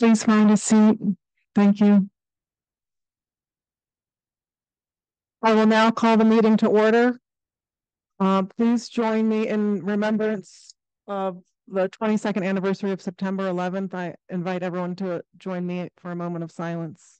Please find a seat. Thank you. I will now call the meeting to order. Uh, please join me in remembrance of the twenty-second anniversary of September eleventh. I invite everyone to join me for a moment of silence.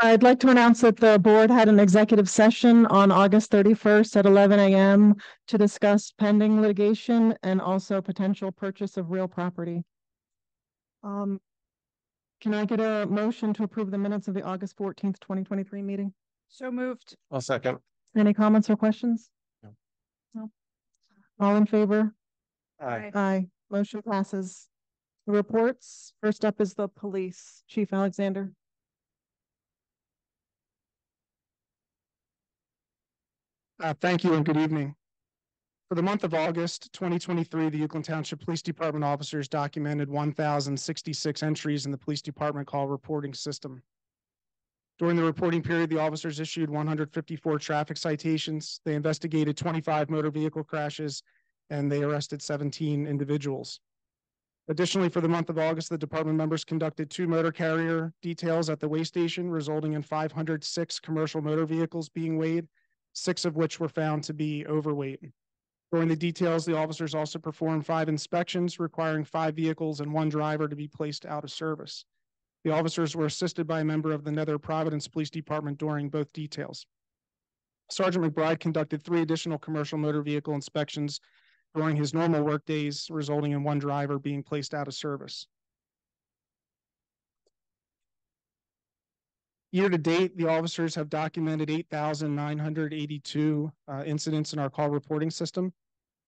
I'd like to announce that the board had an executive session on August thirty-first at eleven AM to discuss pending litigation and also potential purchase of real property. Um, can I get a motion to approve the minutes of the August fourteenth, twenty twenty-three meeting? So moved. I'll second. Any comments or questions? No. No. All in favor? Aye. Aye, motion passes. Reports, first up is the police, Chief Alexander. Uh, thank you and good evening. For the month of August twenty twenty-three, the Uwchlan Township Police Department officers documented one thousand sixty-six entries in the police department call reporting system. During the reporting period, the officers issued one hundred fifty-four traffic citations. They investigated twenty-five motor vehicle crashes and they arrested seventeen individuals. Additionally, for the month of August, the department members conducted two motor carrier details at the weigh station, resulting in five hundred six commercial motor vehicles being weighed six of which were found to be overweight. During the details, the officers also performed five inspections requiring five vehicles and one driver to be placed out of service. The officers were assisted by a member of the Nether Providence Police Department during both details. Sergeant McBride conducted three additional commercial motor vehicle inspections during his normal work days, resulting in one driver being placed out of service. Year to date, the officers have documented eight thousand nine hundred eighty-two uh, incidents in our call reporting system.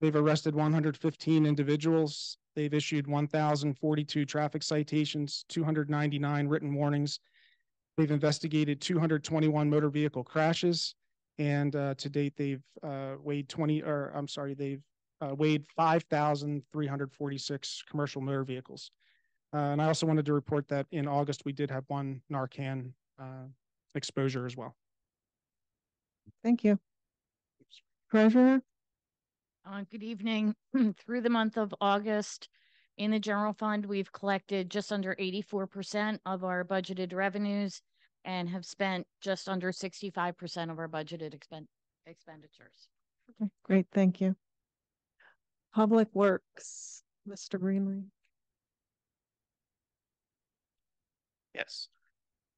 They've arrested one hundred fifteen individuals. They've issued one thousand forty-two traffic citations, two hundred ninety-nine written warnings. They've investigated two hundred twenty-one motor vehicle crashes. And uh, to date, they've uh, weighed twenty, or I'm sorry, they've uh, weighed five thousand three hundred forty-six commercial motor vehicles. Uh, and I also wanted to report that in August, we did have one Narcan uh, exposure as well. Thank you. Treasurer, Uh, good evening. Through the month of August, in the general fund, we've collected just under eighty-four percent of our budgeted revenues and have spent just under sixty-five percent of our budgeted expen- expenditures. Okay, great, thank you. Public Works, Mr. Greenlee. Yes.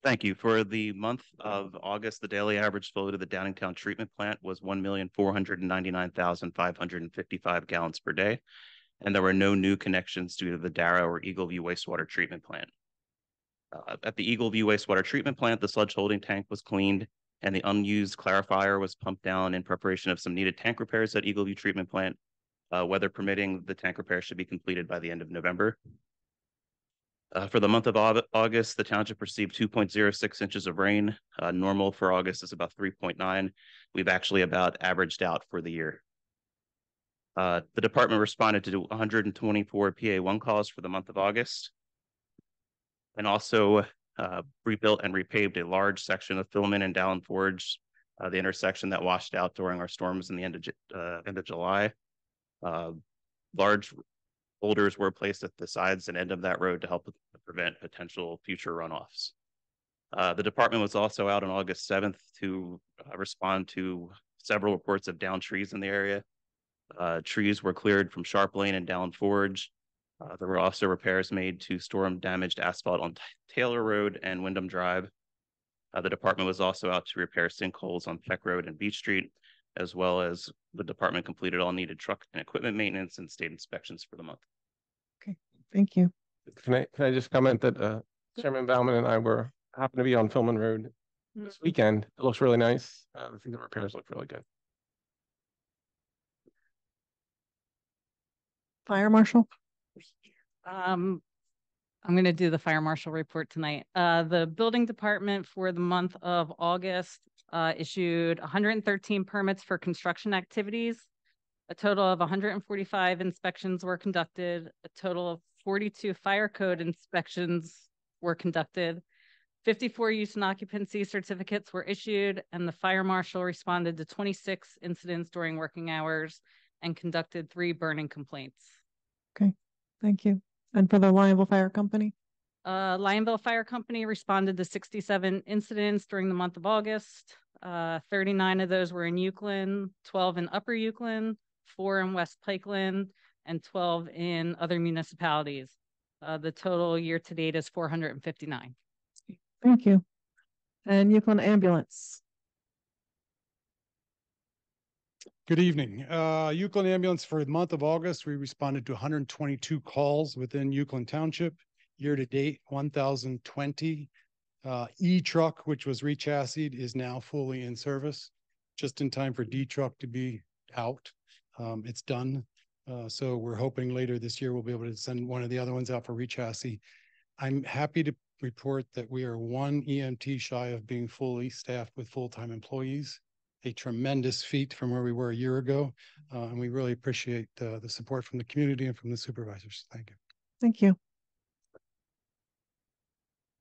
Thank you. For the month of August, the daily average flow to the Downingtown treatment plant was one million four hundred and ninety-nine thousand five hundred and fifty-five gallons per day. And there were no new connections due to the Darrow or Eagle View wastewater treatment plant. Uh, at the Eagle View wastewater treatment plant, the sludge holding tank was cleaned and the unused clarifier was pumped down in preparation of some needed tank repairs at Eagle View treatment plant. Uh, weather permitting, the tank repair should be completed by the end of November. Uh, for the month of August, the township received two point zero six inches of rain. Uh, normal for August is about three point nine. We've actually about averaged out for the year. Uh, the department responded to one hundred and twenty-four PA one calls for the month of August. And also, uh, rebuilt and repaved a large section of Philman and Dowlin Forge, uh, the intersection that washed out during our storms in the end of, uh, end of July. Large Boulders were placed at the sides and end of that road to help prevent potential future runoffs. Uh, the department was also out on August seventh to uh, respond to several reports of downed trees in the area. Uh, trees were cleared from Sharp Lane and Down Forge. Uh, there were also repairs made to storm damaged asphalt on Taylor Road and Wyndham Drive. Uh, the department was also out to repair sinkholes on Peck Road and Beach Street, as well as the department completed all needed truck and equipment maintenance and state inspections for the month. Okay, thank you. Can I, can I just comment that, uh, Chairman Bauman and I were, happened to be on Filman Road this weekend. It looks really nice. Uh, I think the repairs look really good. Fire Marshal? Um, I'm gonna do the fire marshal report tonight. Uh, the building department for the month of August uh, issued hundred and thirteen permits for construction activities. A total of hundred and forty-five inspections were conducted, a total of forty-two fire code inspections were conducted. Fifty-four use and occupancy certificates were issued, and the fire marshal responded to twenty-six incidents during working hours and conducted three burning complaints. Okay, thank you. And for the Lionville Fire Company? Uh, Lionville Fire Company responded to sixty-seven incidents during the month of August. Uh, thirty-nine of those were in Uwchlan, twelve in Upper Uwchlan, four in West Pikeland, and twelve in other municipalities. Uh, the total year-to-date is four hundred and fifty-nine. Thank you. And Uwchlan Ambulance? Good evening. Uh, Uwchlan Ambulance for the month of August, we responded to hundred and twenty-two calls within Uwchlan Township. Year to date, one thousand twenty. Uh, E-Truck, which was rechassied, is now fully in service, just in time for D-Truck to be out. Um, it's done. Uh, so we're hoping later this year we'll be able to send one of the other ones out for rechassis. I'm happy to report that we are one EMT shy of being fully staffed with full-time employees a tremendous feat from where we were a year ago. Uh, and we really appreciate uh, the support from the community and from the supervisors. Thank you. Thank you.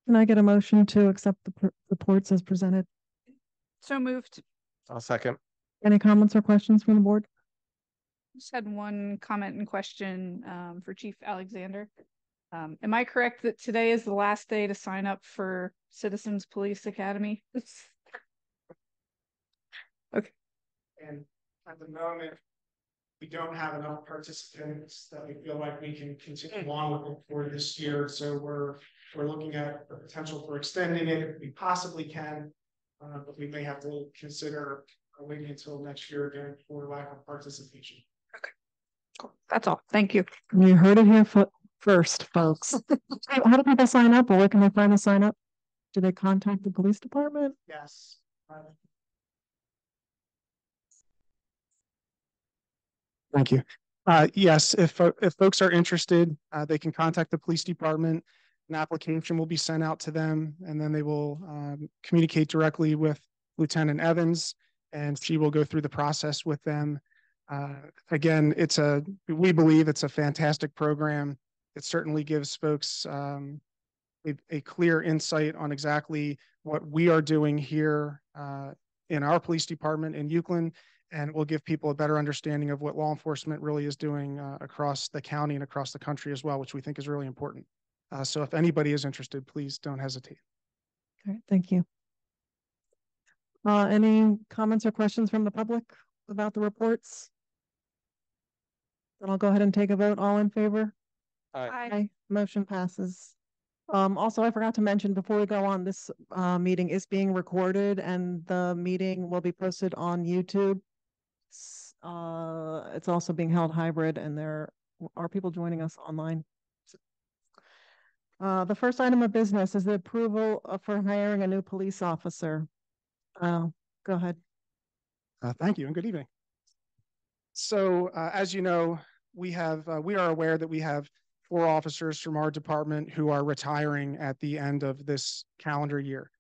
Can I get a motion to accept the pr- reports as presented? So moved. I'll second. Any comments or questions from the board? Just had one comment and question um, for Chief Alexander. Um, am I correct that today is the last day to sign up for Citizens Police Academy? Okay. And at the moment, we don't have enough participants that we feel like we can continue on with it for this year. So we're, we're looking at the potential for extending it if we possibly can. Uh, but we may have to consider waiting until next year again for lack of participation. Cool. That's all. Thank you. You heard it here fo- first, folks. How how do people sign up or where can they find the sign up? Do they contact the police department? Yes. uh, Thank you. Uh, yes, if, fo- if folks are interested, uh, they can contact the police department. An application will be sent out to them and then they will, um, communicate directly with Lieutenant Evans. And she will go through the process with them. Uh, again, it's a, we believe it's a fantastic program. It certainly gives folks, um, a, a clear insight on exactly what we are doing here, uh, in our police department in Uwchlan and will give people a better understanding of what law enforcement really is doing uh, across the county and across the country as well, which we think is really important. Uh, so if anybody is interested, please don't hesitate. All right, thank you. Uh, any comments or questions from the public about the reports? Then I'll go ahead and take a vote. All in favor? Aye. Aye, motion passes. Um, also, I forgot to mention before we go on, this, uh, meeting is being recorded and the meeting will be posted on YouTube. Uh, it's also being held hybrid and there are people joining us online. Uh, the first item of business is the approval of- for hiring a new police officer. Uh, go ahead. Uh, thank you and good evening. So, uh, as you know, we have, uh, we are aware that we have four officers from our department who are retiring at the end of this calendar year.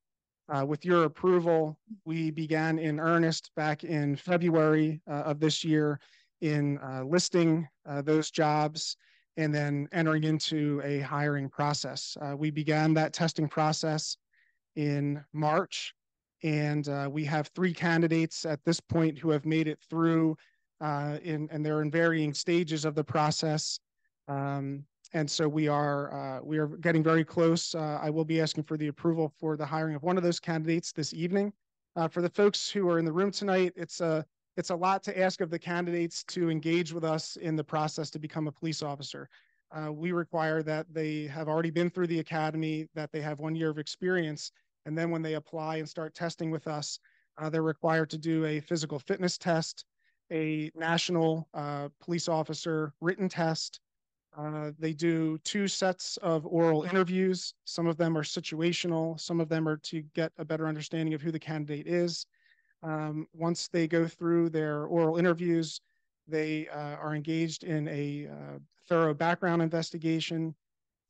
Uh, with your approval, we began in earnest back in February, uh, of this year in, uh, listing, uh, those jobs and then entering into a hiring process. Uh, we began that testing process in March. And uh, we have three candidates at this point who have made it through uh, in, and they're in varying stages of the process. Um, and so we are, uh, we are getting very close. Uh, I will be asking for the approval for the hiring of one of those candidates this evening. Uh, for the folks who are in the room tonight, it's a, it's a lot to ask of the candidates to engage with us in the process to become a police officer. Uh, we require that they have already been through the academy, that they have one year of experience, and then when they apply and start testing with us, uh, they're required to do a physical fitness test, a national uh, police officer written test, uh, they do two sets of oral interviews. Some of them are situational, some of them are to get a better understanding of who the candidate is. Um, once they go through their oral interviews, they uh, are engaged in a uh, thorough background investigation,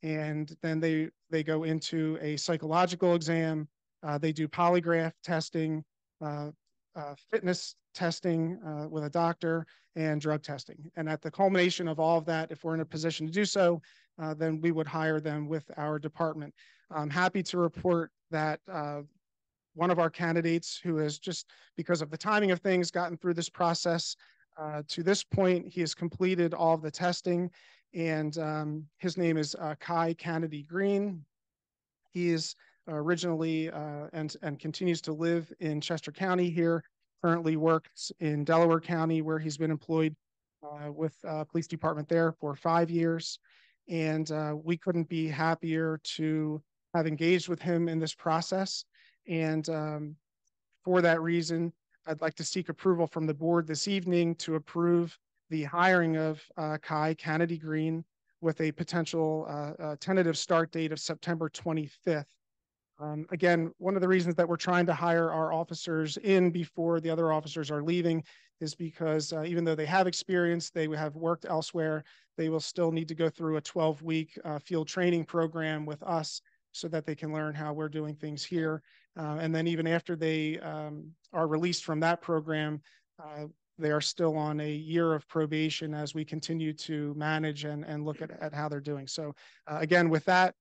and then they they go into a psychological exam. Uh, they do polygraph testing, uh, uh, fitness testing uh, with a doctor and drug testing. And at the culmination of all of that, if we're in a position to do so, then we would hire them with our department. I'm happy to report that one of our candidates who has just, because of the timing of things, gotten through this process uh, to this point, he has completed all of the testing and um, his name is uh, Kai Kennedy Green. He is originally uh, and, and continues to live in Chester County here currently works in Delaware County, where he's been employed uh, with uh, police department there for five years. And we couldn't be happier to have engaged with him in this process. And um, for that reason, I'd like to seek approval from the board this evening to approve the hiring of uh, Kai Kennedy Green with a potential uh, uh, tentative start date of September 25th. Um, again, one of the reasons that we're trying to hire our officers in before the other officers are leaving is because uh, even though they have experience, they have worked elsewhere, they will still need to go through a 12 week uh, field training program with us so that they can learn how we're doing things here. Uh, and then even after they um, are released from that program, uh, they are still on a year of probation as we continue to manage and, and look at, at how they're doing. So uh, again, with that,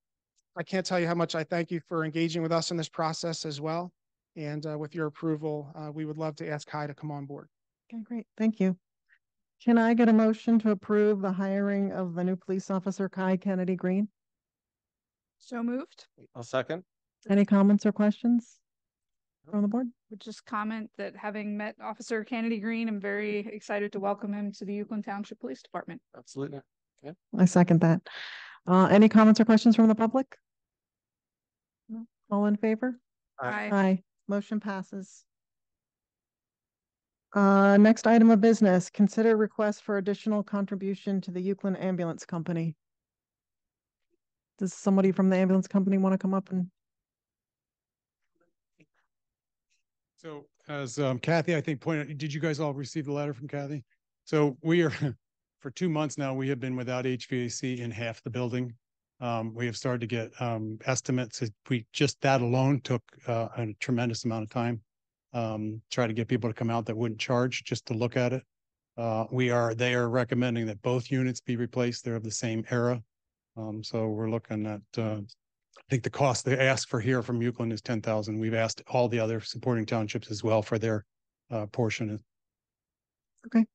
I can't tell you how much I thank you for engaging with us in this process as well. And uh, with your approval, uh, we would love to ask Kai to come on board. Okay, great. Thank you. Can I get a motion to approve the hiring of the new police officer Kai Kennedy Green? So moved. I'll second. Any comments or questions from the board? Would just comment that having met Officer Kennedy Green, I'm very excited to welcome him to the Uwchlan Township Police Department. Absolutely. I second that. Uh, any comments or questions from the public? No. All in favor? Aye. Aye. Motion passes. Uh, next item of business, consider request for additional contribution to the Uwchlan Ambulance Company. Does somebody from the ambulance company want to come up and? So as um, Kathy, I think pointed, did you guys all receive the letter from Kathy? So we are, for two months now, we have been without HVAC in half the building. Um, we have started to get um, estimates. We just that alone took uh, a tremendous amount of time. Um, try to get people to come out that wouldn't charge just to look at it. Uh, we are, they are recommending that both units be replaced. They're of the same era. Um, so we're looking at, uh, think the cost they ask for here from Uwchlan is ten thousand. We've asked all the other supporting townships as well for their uh, portion. Okay.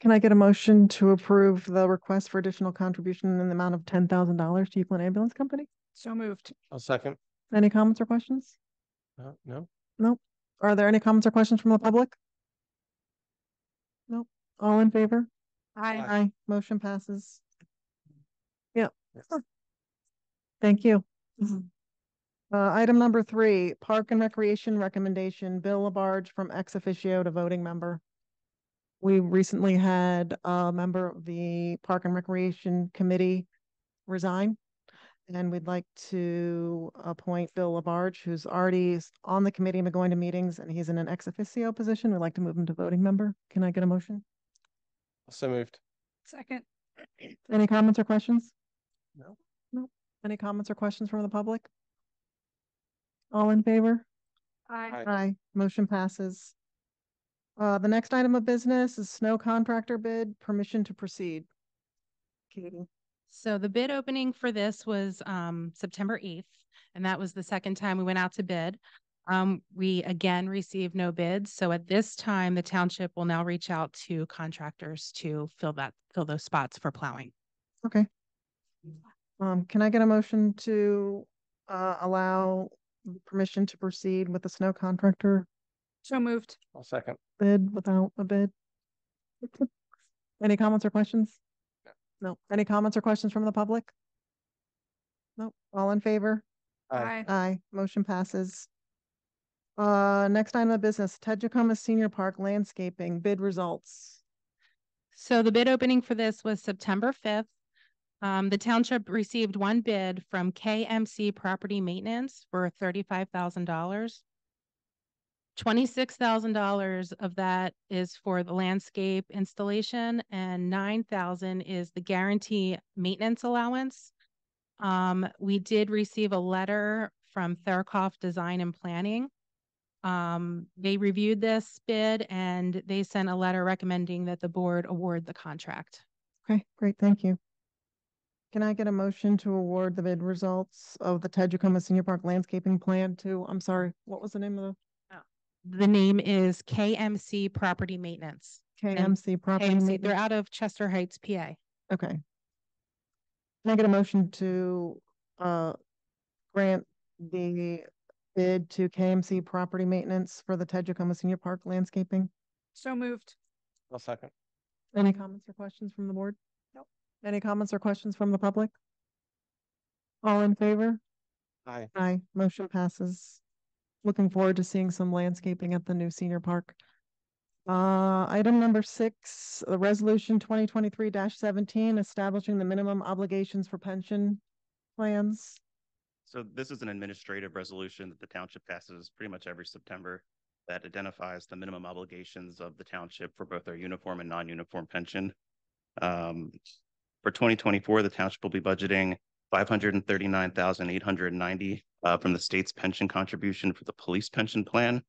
Can I get a motion to approve the request for additional contribution in the amount of ten thousand dollars to Uwchlan Ambulance Company? So moved. I'll second. Any comments or questions? Uh, no? Nope. Are there any comments or questions from the public? Nope. All in favor? Aye. Aye. Motion passes. Yeah. Yes. Thank you. Uh, item number three, Park and Recreation Recommendation, Bill LaBarge from ex officio to voting member. We recently had a member of the Park and Recreation Committee resign. And we'd like to appoint Bill LaBarge, who's already s- on the committee and been going to meetings, and he's in an ex officio position. We'd like to move him to voting member. Can I get a motion? So moved. Second. Any comments or questions? No. No. Any comments or questions from the public? All in favor? Aye. Aye. Aye, motion passes. Uh, the next item of business is snow contractor bid, permission to proceed. Katie, So the bid opening for this was um September eighth, and that was the second time we went out to bid. Um, we again received no bids, so at this time, the township will now reach out to contractors to fill that, fill those spots for plowing. Okay. Um, can I get a motion to, uh, allow permission to proceed with the snow contractor So moved. I'll second. bid without a bid? Any comments or questions? No. Any comments or questions from the public? No. All in favor? Aye. Aye, motion passes. Uh, next item of business, Tejacoma Senior Park Landscaping bid results. So the bid opening for this was September fifth. Um, the township received one bid from KMC Property Maintenance for thirty-five thousand dollars. Twenty-six thousand dollars of that is for the landscape installation and nine thousand is the guarantee maintenance allowance. Um, we did receive a letter from Therkoff Design and Planning. Um, they reviewed this bid and they sent a letter recommending that the board award the contract. Okay, great, thank you. Can I get a motion to award the bid results of the Tejacoma Senior Park Landscaping Plan to, I'm sorry, what was the name of The The name is KMC Property Maintenance. the KMC Property? KMC, they're out of Chester Heights, PA. Okay. Can I get a motion to, uh, grant the bid to KMC Property Maintenance for the Tejacoma Senior Park Landscaping? So moved. I'll second. Any comments or questions from the board? Nope. Any comments or questions from the public? All in favor? Aye. Aye, motion passes. Looking forward to seeing some landscaping at the new senior park. Uh, item number six, the resolution twenty twenty-three seventeen, establishing the minimum obligations for pension plans. So this is an administrative resolution that the township passes pretty much every September that identifies the minimum obligations of the township for both our uniform and non-uniform pension. Um, for twenty twenty-four, the township will be budgeting five hundred and thirty-nine thousand eight hundred and ninety uh, from the state's pension contribution for the police pension plan.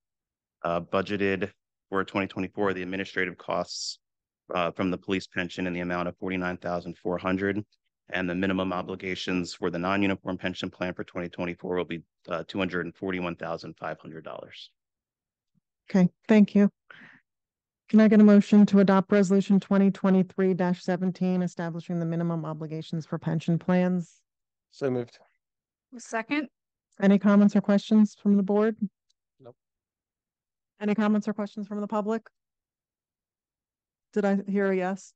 Uh, budgeted for twenty twenty-four, the administrative costs uh, from the police pension in the amount of forty-nine thousand four hundred. And the minimum obligations for the non-uniform pension plan for twenty twenty-four will be uh two hundred and forty-one thousand five hundred dollars. Okay, thank you. Can I get a motion to adopt resolution twenty twenty-three seventeen, establishing the minimum obligations for pension plans? So moved. Second. Any comments or questions from the board? Nope. Any comments or questions from the public? Did I hear a yes?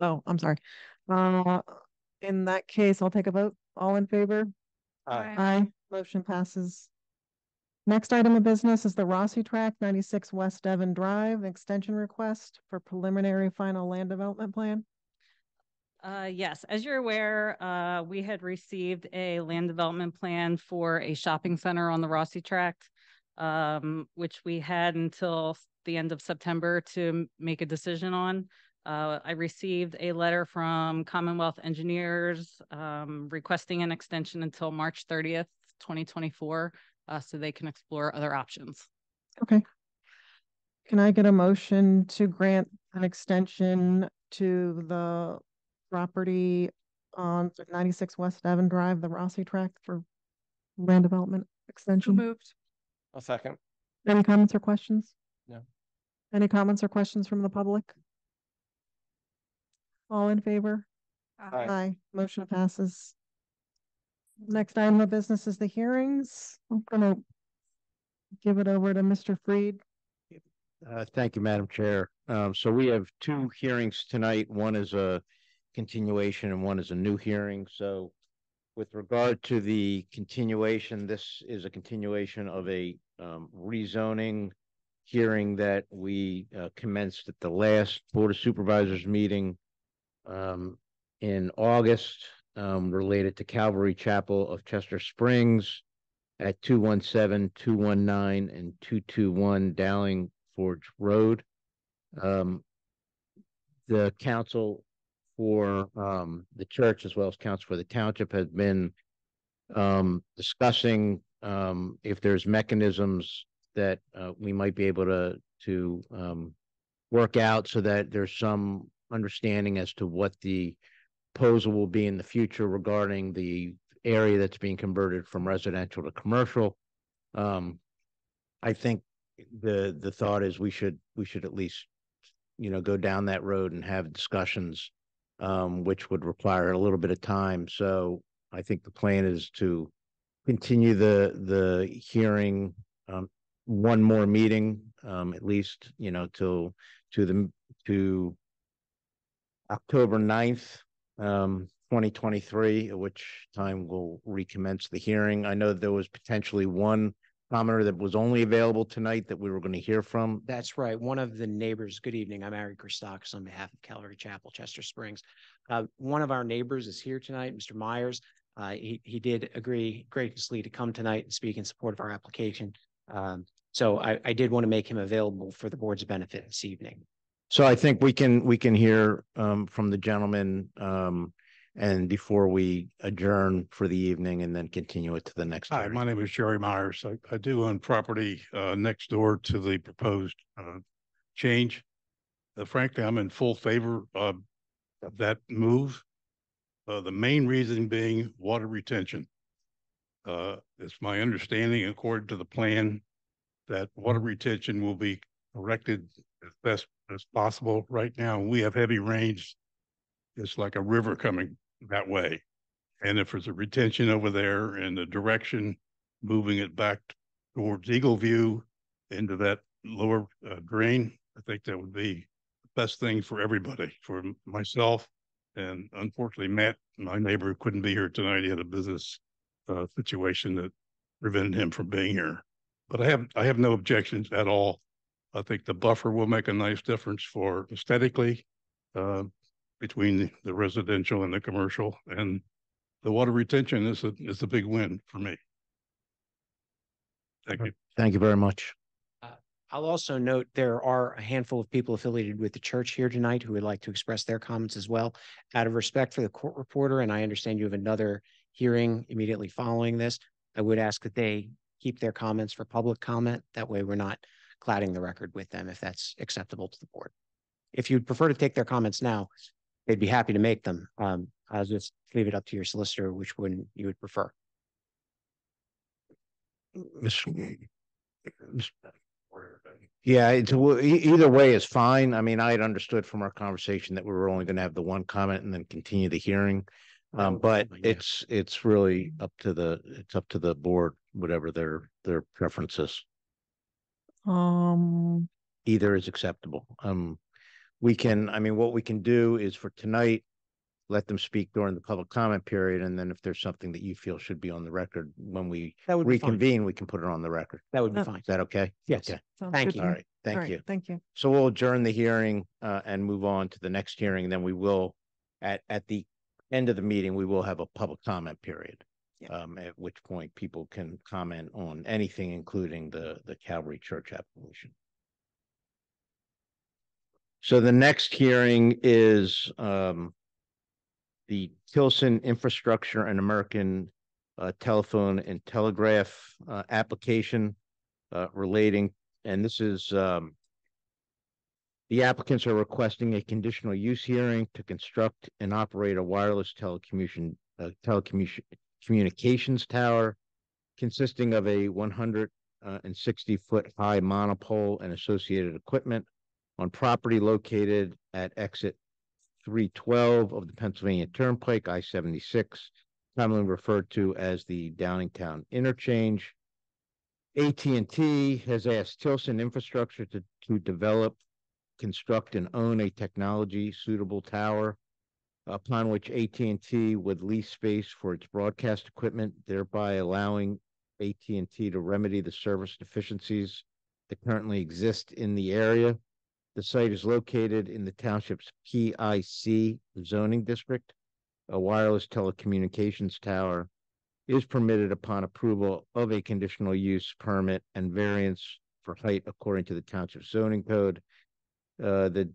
Oh, I'm sorry. Uh, in that case, I'll take a vote. All in favor? Aye. Aye, motion passes. Next item of business is the Rossi Tract ninety-six West Devon Drive extension request for preliminary final land development plan. Uh, yes, as you're aware, uh, we had received a land development plan for a shopping center on the Rossi Tract. Um, which we had until the end of September to make a decision on. Uh, I received a letter from Commonwealth Engineers, um, requesting an extension until March thirtieth, twenty twenty-four. Uh, so they can explore other options. Okay. Can I get a motion to grant an extension to the property on ninety-six West Devon Drive, the Rossi Tract for land development So extension? moved. I'll second. Any comments or questions? No. Any comments or questions from the public? All in favor? Aye. Aye, motion passes. Next item of business is the hearings. I'm gonna give it over to Mr. Freed. Uh, thank you, Madam Chair. Um, so we have two hearings tonight. One is a continuation and one is a new hearing. So with regard to the continuation, this is a continuation of a um, rezoning hearing that we uh, commenced at the last Board of Supervisors meeting um, in August, um, related to Calvary Chapel of Chester Springs at 217, 219, and two two one Dowlin Forge Road. Um, the council for, um, the church as well as council for the township has been um, discussing, um, if there's mechanisms that, uh, we might be able to, to, um, work out so that there's some understanding as to what the proposal will be in the future regarding the area that's being converted from residential to commercial. Um, I think the, the thought is we should, we should at least, you know, go down that road and have discussions, um, which would require a little bit of time. So I think the plan is to continue the, the hearing, um, one more meeting, um, at least, you know, till, to the, to October 9th, um, twenty twenty-three, at which time we'll recommence the hearing. I know there was potentially one commenter that was only available tonight that we were going to hear from. That's right. One of the neighbors, good evening. I'm Ari Christakis on behalf of Calvary Chapel, Chester Springs. Uh, one of our neighbors is here tonight, Mr. Myers. Uh, he, he did agree graciously to come tonight and speak in support of our application. Um, so I, I did want to make him available for the board's benefit this evening. So I think we can, we can hear, um, from the gentleman, um, and before we adjourn for the evening and then continue it to the next. Hi, hearing. my name is Jerry Myers. I, I do own property uh next door to the proposed uh change. Uh, frankly, I'm in full favor of that move. Uh, the main reason being water retention. Uh, it's my understanding according to the plan that water retention will be corrected as best as possible. Right now, we have heavy rains. It's like a river coming that way. And if there's a retention over there in the direction, moving it back towards Eagle View into that lower uh, drain, I think that would be the best thing for everybody, for myself. And unfortunately, Matt, my neighbor, couldn't be here tonight. He had a business uh, situation that prevented him from being here. But I have, I have no objections at all. I think the buffer will make a nice difference for aesthetically uh, between the- the residential and the commercial and the water retention is a, is a big win for me. Thank you. Thank you very much. I'll also note there are a handful of people affiliated with the church here tonight who would like to express their comments as well. Out of respect for the court reporter, and I understand you have another hearing immediately following this, I would ask that they keep their comments for public comment. That way we're not clouding the record with them if that's acceptable to the board. If you'd prefer to take their comments now, they'd be happy to make them. Um, I'll just leave it up to your solicitor, which one you would prefer. Yeah, it's, either way is fine. I mean, I had understood from our conversation that we were only going to have the one comment and then continue the hearing. Um, Oh, but yeah. it's, it's really up to the, it's up to the board, whatever their, their preferences. Um, Either is acceptable. Um, we can, I mean, what we can do is for tonight, let them speak during the public comment period, and then if there's something that you feel should be on the record, when we That would be fine. reconvene, we can put it on the record. That would be Uh, fine. Is that okay? Yes. Okay. sounds Thank good you. to All me. right, All thank right, you. Thank you. So we'll adjourn the hearing uh and move on to the next hearing, and then we will, at at the end of the meeting, we will have a public comment period. Yeah. Um, at which point people can comment on anything, including the the Calvary Church application. So the next hearing is um the Tilson Infrastructure and American uh Telephone and Telegraph uh application uh relating, and this is um the applicants are requesting a conditional use hearing to construct and operate a wireless telecommunication, uh, telecommunication, communications tower consisting of a one hundred uh, and sixty foot high monopole and associated equipment on property located at exit three twelve of the Pennsylvania Turnpike, I seventy-six, commonly referred to as the Downingtown Interchange. AT&T has asked Tilson Infrastructure to, to develop construct and own a technology suitable tower upon which AT&T would lease space for its broadcast equipment, thereby allowing AT&T to remedy the service deficiencies that currently exist in the area. The site is located in the township's PIC zoning district. A wireless telecommunications tower is permitted upon approval of a conditional use permit and variance for height according to the township zoning code. Uh, the,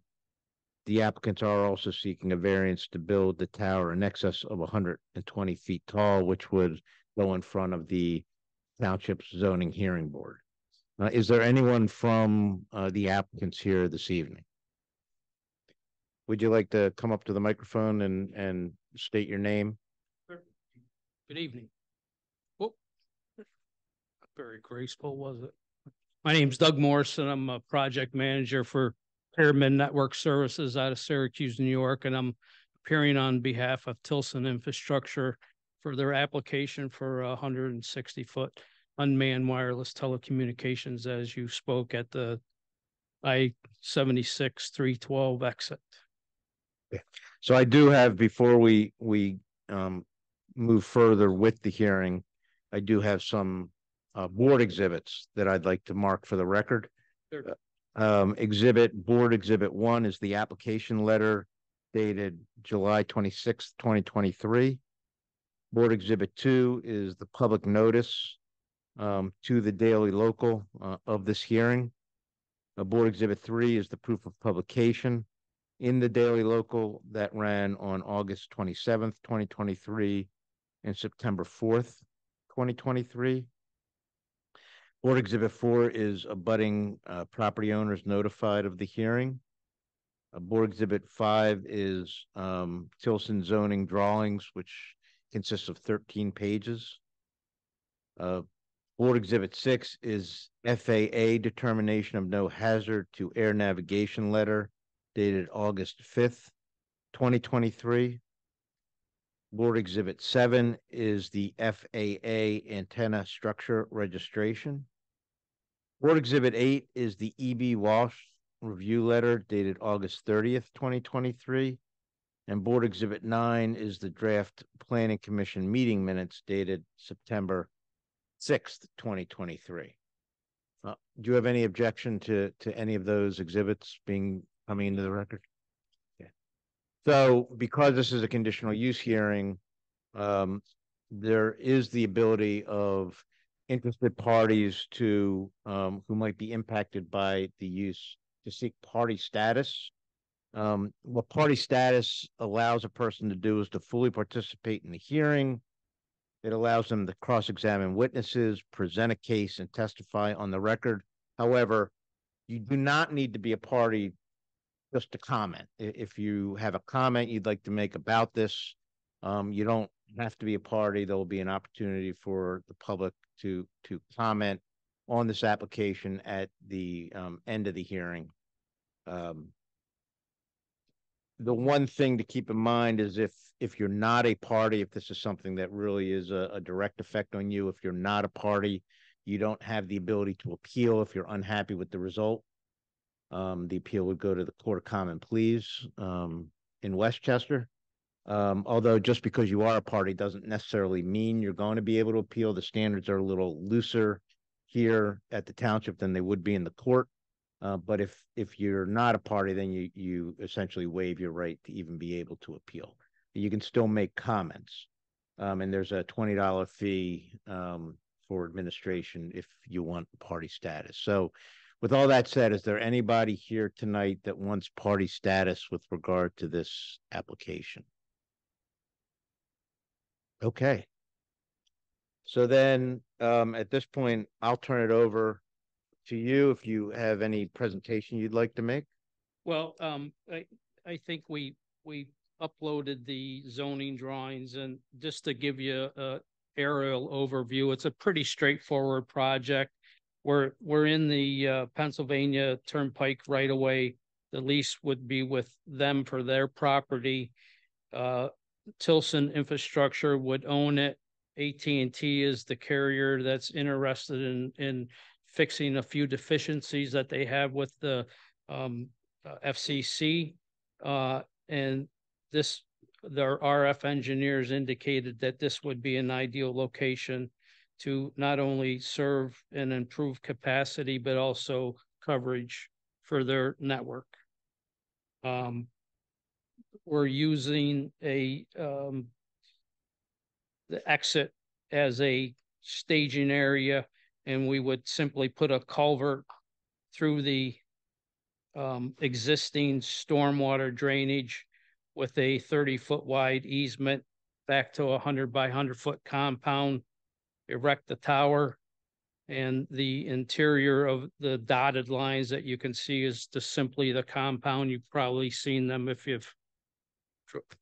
the applicants are also seeking a variance to build the tower in excess of hundred and twenty feet tall, which would go in front of the township's zoning hearing board. Uh, is there anyone from, uh, the applicants here this evening? Would you like to come up to the microphone and, and state your name? Good evening. Whoop. very graceful, was it? My name's Doug Morrison. I'm a project manager for Pyramid Network Services out of Syracuse, New York, and I'm appearing on behalf of Tilson Infrastructure for their application for a hundred and sixty foot unmanned wireless telecommunications as you spoke at the I seventy-six three twelve exit. So I do have, before we, we, um, move further with the hearing, I do have some, uh, board exhibits that I'd like to mark for the record. Sure. Um, exhibit, board exhibit one is the application letter dated July twenty-sixth, twenty twenty-three. Board exhibit two is the public notice, um, to the Daily Local, uh, of this hearing. Uh, board exhibit three is the proof of publication in the Daily Local that ran on August twenty-seventh, twenty twenty-three and September fourth, twenty twenty-three. Board Exhibit Four is abutting, uh, property owners notified of the hearing. Uh, Board Exhibit Five is, um, Tilson zoning drawings, which consists of thirteen pages. Uh, Board Exhibit Six is FAA determination of no hazard to air navigation letter dated August fifth, twenty twenty-three. Board Exhibit Seven is the FAA antenna structure registration. Board Exhibit Eight is the EB Walsh review letter dated August thirtieth, twenty twenty-three. And Board Exhibit Nine is the draft Planning Commission meeting minutes dated September sixth, twenty twenty-three. Uh, do you have any objection to, to any of those exhibits being, coming into the record? So because this is a conditional use hearing, um, there is the ability of interested parties to, um, who might be impacted by the use to seek party status. Um, what party status allows a person to do is to fully participate in the hearing, it allows them to cross-examine witnesses, present a case, and testify on the record. However, you do not need to be a party just a comment. If you have a comment you'd like to make about this, um, you don't have to be a party. There will be an opportunity for the public to, to comment on this application at the, um, end of the hearing. Um, the one thing to keep in mind is if, if you're not a party, if this is something that really is a, a direct effect on you, if you're not a party, you don't have the ability to appeal if you're unhappy with the result. Um, the appeal would go to the Court of Common Pleas, um, in West Chester. Um, although just because you are a party doesn't necessarily mean you're going to be able to appeal. The standards are a little looser here at the township than they would be in the court. Uh, but if, if you're not a party, then you, you essentially waive your right to even be able to appeal. You can still make comments. Um, and there's a twenty dollar fee, um, for administration if you want party status. So with all that said, is there anybody here tonight that wants party status with regard to this application? Okay. So then, um, at this point, I'll turn it over to you if you have any presentation you'd like to make. Well, um, I, I think we, we uploaded the zoning drawings and just to give you a aerial overview, it's a pretty straightforward project. We're, we're in the uh, Pennsylvania Turnpike right away. The lease would be with them for their property. Uh, Tilson Infrastructure would own it. AT&T is the carrier that's interested in, in fixing a few deficiencies that they have with the um, uh, FCC. Uh, and this, their RF engineers indicated that this would be an ideal location to not only serve and improve capacity, but also coverage for their network. Um, we're using a um, the exit as a staging area, and we would simply put a culvert through the um, existing stormwater drainage with a thirty foot wide easement back to a hundred by hundred foot compound, erect the tower. And the interior of the dotted lines that you can see is just simply the compound. You've probably seen them if you've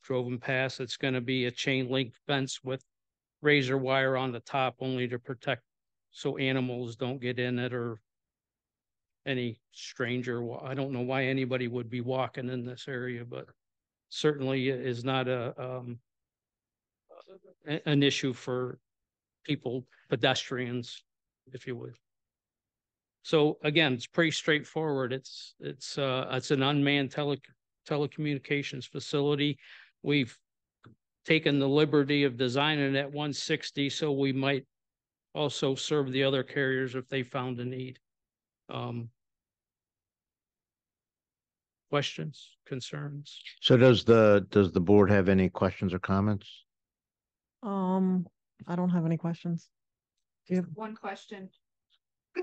dro- them past. It's going to be a chain link fence with razor wire on the top only to protect so animals don't get in it or any stranger. I don't know why anybody would be walking in this area, but certainly is not a, um, an issue for people, pedestrians, if you would. So again, it's pretty straightforward. It's, it's, uh, it's an unmanned tele, telecommunications facility. We've taken the liberty of designing it at one sixty, so we might also serve the other carriers if they found a need. Um, questions, concerns? So does the, does the board have any questions or comments? Um, I don't have any questions. Do you have? One question.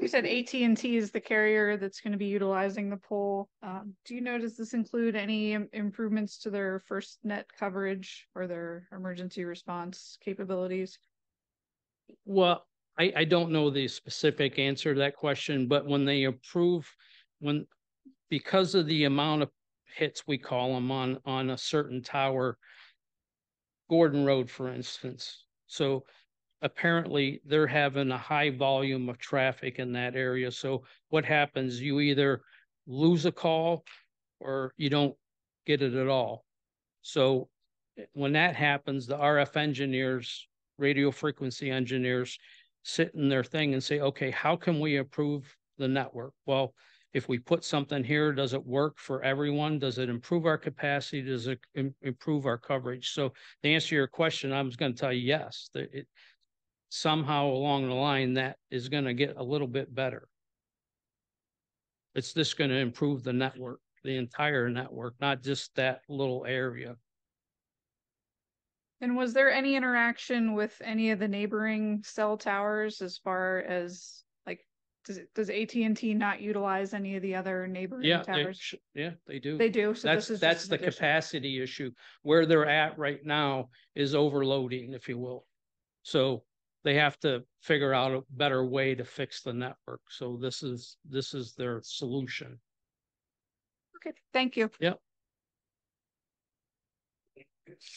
You said AT&T is the carrier that's going to be utilizing the pole. Um, do you know, does this include any improvements to their FirstNet coverage or their emergency response capabilities? Well, I, I don't know the specific answer to that question, but when they approve, when, because of the amount of hits we call them on, on a certain tower, Gordon Road, for instance. So apparently they're having a high volume of traffic in that area. So what happens? You either lose a call or you don't get it at all. So when that happens, the RF engineers, radio frequency engineers sit in their thing and say, okay, how can we improve the network? Well, if we put something here, does it work for everyone? Does it improve our capacity? Does it im- improve our coverage? So to answer your question, I was going to tell you yes, that it somehow along the line that is going to get a little bit better. It's just going to improve the network, the entire network, not just that little area. And was there any interaction with any of the neighboring cell towers as far as does, it- does AT&T not utilize any of the other neighboring Yeah, they, towers? sh- yeah, they do. They do, so That's, this is that's the addition. capacity issue. Where they're at right now is overloading, if you will. So they have to figure out a better way to fix the network. So this is, this is their solution. Okay, thank you. Yep.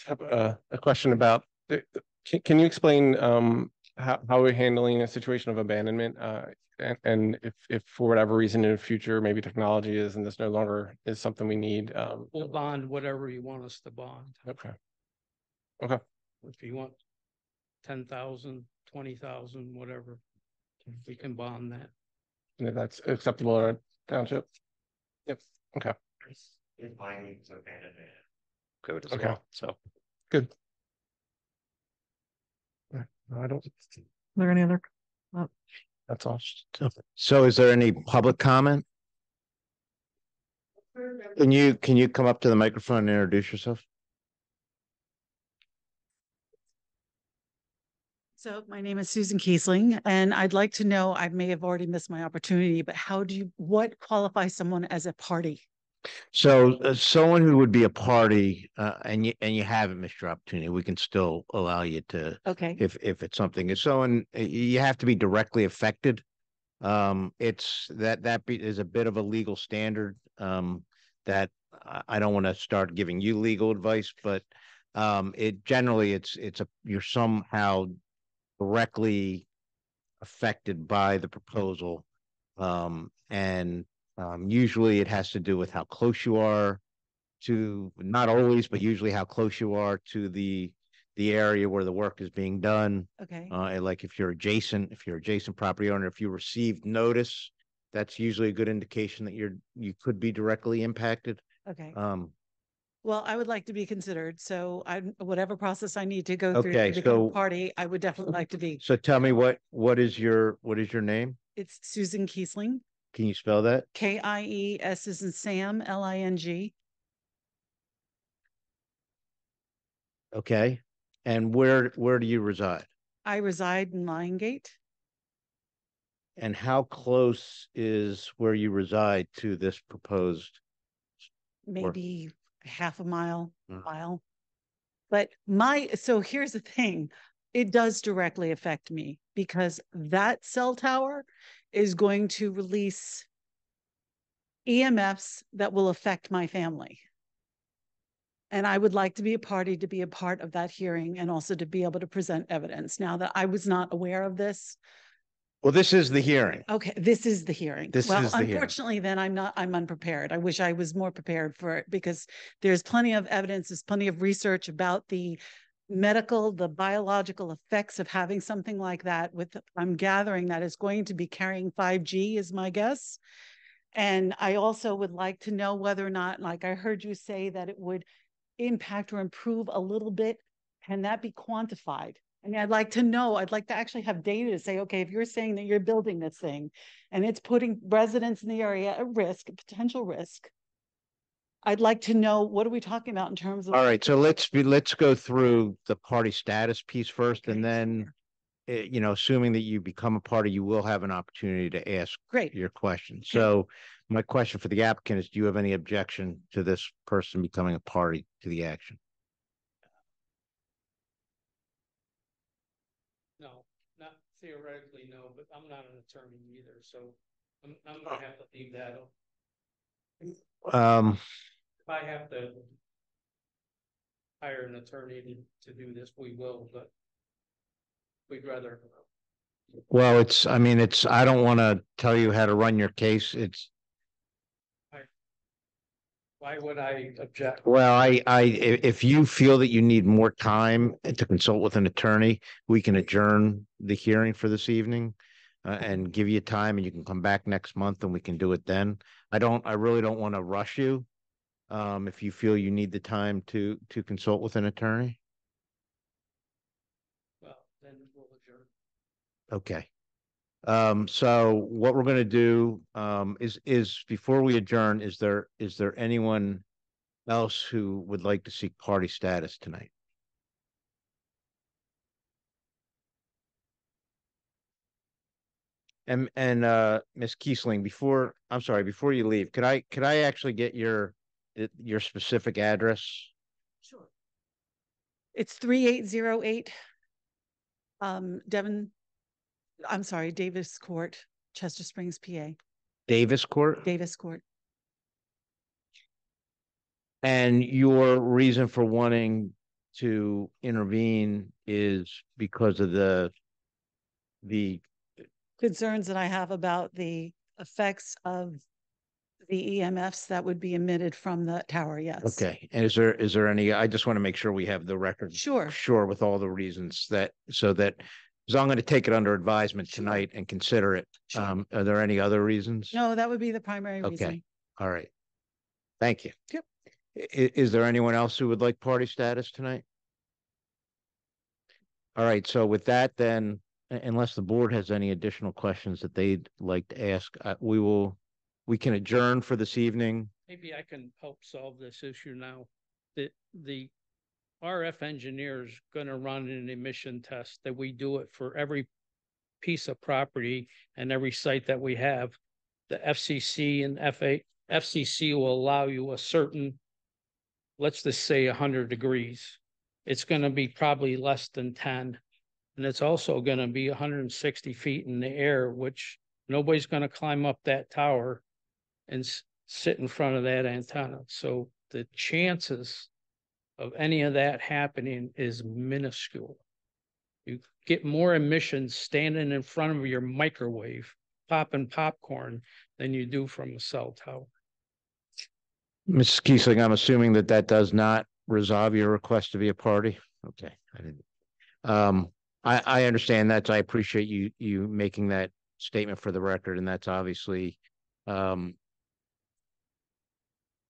Have a, a question about, the- the- can, can you explain, um, how, how we're handling a situation of abandonment? Uh, and, and if, if for whatever reason in the future, maybe technology is and this no longer is something we need, um, We'll bond whatever you want us to bond. okay. Okay, If you want ten thousand, twenty thousand, whatever, we can bond that. and if that's acceptable in our township? Yep, okay, Is binding to abandonment. Code as Okay. well, so. good. Yeah, no, I don't, Are there any other? Oh. that's all. So is there any public comment? Can you, can you come up to the microphone and introduce yourself? So my name is Susan Kiesling, and I'd like to know, I may have already missed my opportunity, but how do you, what qualifies someone as a party? So uh, someone who would be a party, uh, and you, and you haven't missed your opportunity, we can still allow you to, Okay, if, if it's something, if someone, you have to be directly affected. Um, it's, that, that be, is a bit of a legal standard, um, that I, I don't want to start giving you legal advice, but um, it generally, it's, it's a, you're somehow directly affected by the proposal. Um, and um, usually it has to do with how close you are to, not always, but usually how close you are to the, the area where the work is being done. okay, Uh, and like if you're adjacent, if you're adjacent property owner, if you received notice, that's usually a good indication that you're, you could be directly impacted. okay. Um, Well, I would like to be considered, so I, whatever process I need to go through Okay, to become so- a party, I would definitely like to be. so tell me what, what is your, what is your name? It's Susan Kiesling, Can you spell that? K I E S is in Sam, L I N G. Okay. And where, where do you reside? I reside in Lion Gate. And how close is where you reside to this proposed? maybe half a mile, Mm. mile. But my, so here's the thing, it does directly affect me because that cell tower is going to release EMFs that will affect my family. And I would like to be a party to be a part of that hearing and also to be able to present evidence now that I was not aware of this. Well, this is the hearing. Okay, this is the hearing. This Well, is the hearing. unfortunately, then I'm not, I'm unprepared. I wish I was more prepared for it because there's plenty of evidence, there's plenty of research about the medical, the biological effects of having something like that with, I'm gathering that is going to be carrying 5G is my guess. And I also would like to know whether or not, like I heard you say that it would impact or improve a little bit. Can that be quantified? Mean, I'd like to know, I'd like to actually have data to say, okay, if you're saying that you're building this thing and it's putting residents in the area at risk, potential risk. I'd like to know, what are we talking about in terms of? All right, so let's be, let's go through the party status piece first and then, eh, you know, assuming that you become a party, you will have an opportunity to ask Great. your question. So my question for the applicant is, do you have any objection to this person becoming a party to the action? No, not theoretically, no, but I'm not an attorney either, so I'm, I'm gonna have to leave that. up. Um, If I have to hire an attorney to, to do this, we will, but we'd rather, well, it's, I mean, it's, I don't want to tell you how to run your case. It's, why would I object? Well, I, I, i- if you feel that you need more time to consult with an attorney, we can adjourn the hearing for this evening. Uh, and give you time and you can come back next month and we can do it then. I don't, I really don't want to rush you. Um, if you feel you need the time to, to consult with an attorney. Well, then we'll adjourn. Okay. Um, so what we're gonna do, um, is, is before we adjourn, is there, is there anyone else who would like to seek party status tonight? And, and, uh, Ms. Kiesling, before, I'm sorry, before you leave, could I, could I actually get your, your specific address? Sure. It's three eight zero eight. Um, Devon, I'm sorry, Davis Court, Chester Springs, PA, Davis Court? Davis Court. And your reason for wanting to intervene is because of the, the, Concerns that I have about the effects of the EMFs that would be emitted from the tower, yes. okay, and is there, is there any, I just want to make sure we have the record. Sure. Sure, with all the reasons that, so that, so I'm going to take it under advisement tonight and consider it. Sure. Um, are there any other reasons? No, that would be the primary Okay, reason. all right. Thank you. Yep. I- is there anyone else who would like party status tonight? All right, so with that, then, u- unless the board has any additional questions that they'd like to ask, uh, we will, we can adjourn for this evening. Maybe I can help solve this issue now. The, the RF engineer's gonna run an emission test that we do it for every piece of property and every site that we have. The FCC and FA, FCC will allow you a certain, let's just say hundred degrees. It's gonna be probably less than ten. And it's also gonna be hundred and sixty feet in the air, which nobody's gonna climb up that tower and s- sit in front of that antenna. So the chances of any of that happening is minuscule. You get more emissions standing in front of your microwave, popping popcorn than you do from a cell tower. Mrs. Kiesling, I'm assuming that that does not resolve your request to be a party? Okay, I didn't. Um, I, I understand that. I appreciate you, you making that statement for the record, and that's obviously, um,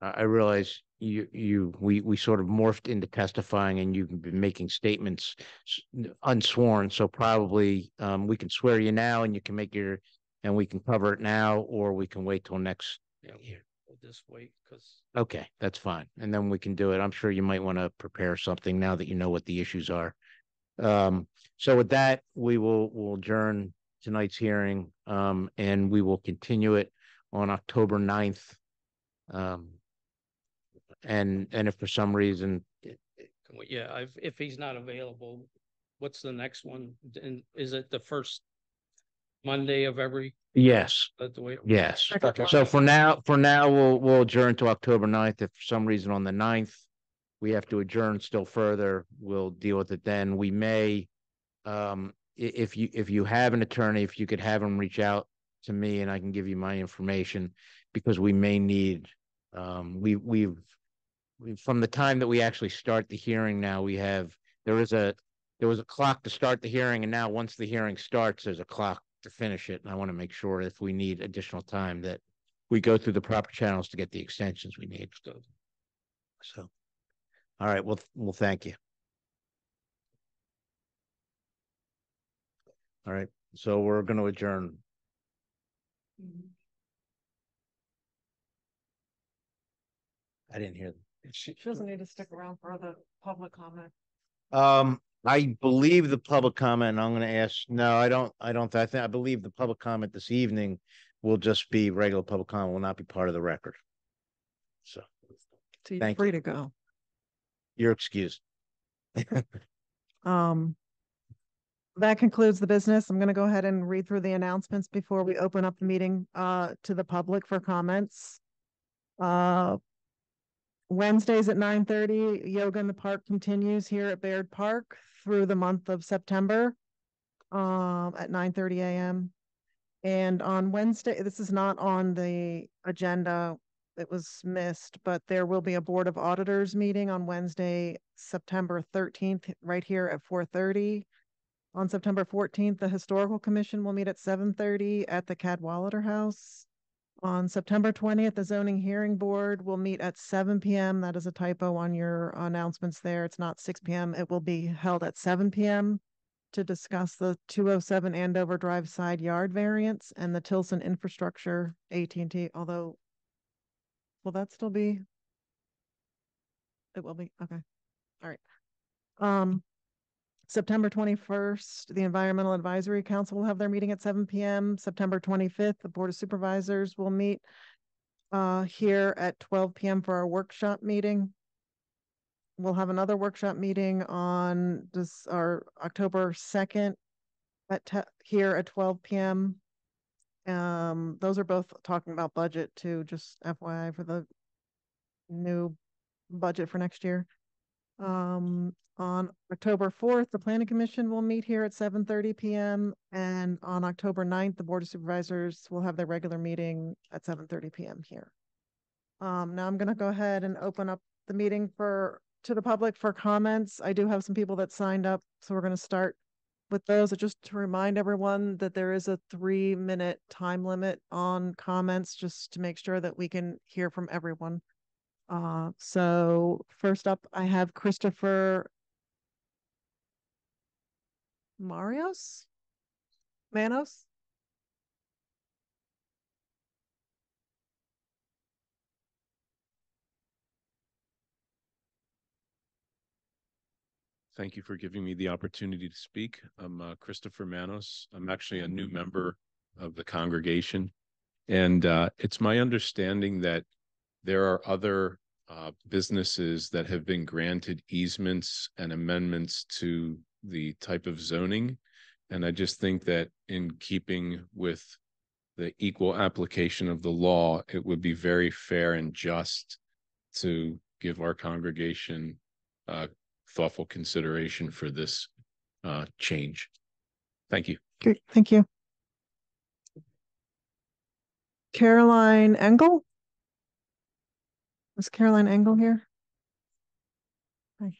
I, realize you, you, we, we sort of morphed into testifying and you've been making statements unsworn, so probably, um, we can swear you now and you can make your, and we can cover it now, or we can wait till next Yeah, we'll just wait because Okay, that's fine. And then we can do it. I'm sure you might want to prepare something now that you know what the issues are. Um, so with that, we will, will adjourn tonight's hearing, um, and we will continue it on October 9th. Um, and, and if for some reason, yeah, if, if he's not available, what's the next one? And is it the first Monday of every? yes, That's the way. yes. Okay. So for now, for now, we'll, we'll adjourn to October 9th. If for some reason on the 9th, we have to adjourn still further, we'll deal with it then. We may, um, i- if you, if you have an attorney, if you could have him reach out to me and I can give you my information, because we may need, um, we, we've, we, from the time that we actually start the hearing now, we have, there is a, there was a clock to start the hearing, and now once the hearing starts, there's a clock to finish it, and I want to make sure if we need additional time that we go through the proper channels to get the extensions we need. So, all right, well, well, thank you. All right, so we're going to adjourn. Mm-hmm. I didn't hear. them. She doesn't need to stick around for the public comment. Um, I believe the public comment, and I'm gonna ask, no, I don't, I don't, I think, I believe the public comment this evening will just be regular public comment, will not be part of the record. So, So you're Thank free to go. you're excused. Um, that concludes the business. I'm gonna go ahead and read through the announcements before we open up the meeting, uh, to the public for comments. Uh, Wednesdays at nine thirty, yoga in the park continues here at Baird Park through the month of September. Um, at nine thirty AM. And on Wednesday, this is not on the agenda, it was missed, but there will be a Board of Auditors meeting on Wednesday, September thirteenth, right here at four thirty. On September fourteenth, the Historical Commission will meet at seven thirty at the Cadwalader House. On September twentieth, the Zoning Hearing Board will meet at seven PM. That is a typo on your announcements there. It's not six PM. It will be held at seven PM to discuss the two oh seven Andover Drive side yard variance and the Tilson infrastructure AT&T, although will that still be? It will be, okay. All right. Um, September twenty-first, the Environmental Advisory Council will have their meeting at seven PM. September twenty-fifth, the Board of Supervisors will meet uh, here at twelve PM for our workshop meeting. We'll have another workshop meeting on this, our October second at te- here at twelve PM. Um, those are both talking about budget too, just FYI for the new budget for next year. Um, on October fourth, the planning commission will meet here at seven thirty PM. And on October 9th, the board of supervisors will have their regular meeting at seven thirty PM here. Um, now I'm gonna go ahead and open up the meeting for, to the public for comments. I do have some people that signed up, so we're gonna start with those. Just to remind everyone that there is a three minute time limit on comments, just to make sure that we can hear from everyone. Uh, so first up, I have Christopher Marios? Manos? Thank you for giving me the opportunity to speak. I'm uh, Christopher Manos. I'm actually a new member of the congregation. And uh, it's my understanding that there are other uh, businesses that have been granted easements and amendments to the type of zoning. And I just think that in keeping with the equal application of the law, it would be very fair and just to give our congregation uh, thoughtful consideration for this uh, change. Thank you. Great, thank you. Caroline Engel? Is Caroline Engel here? Hi.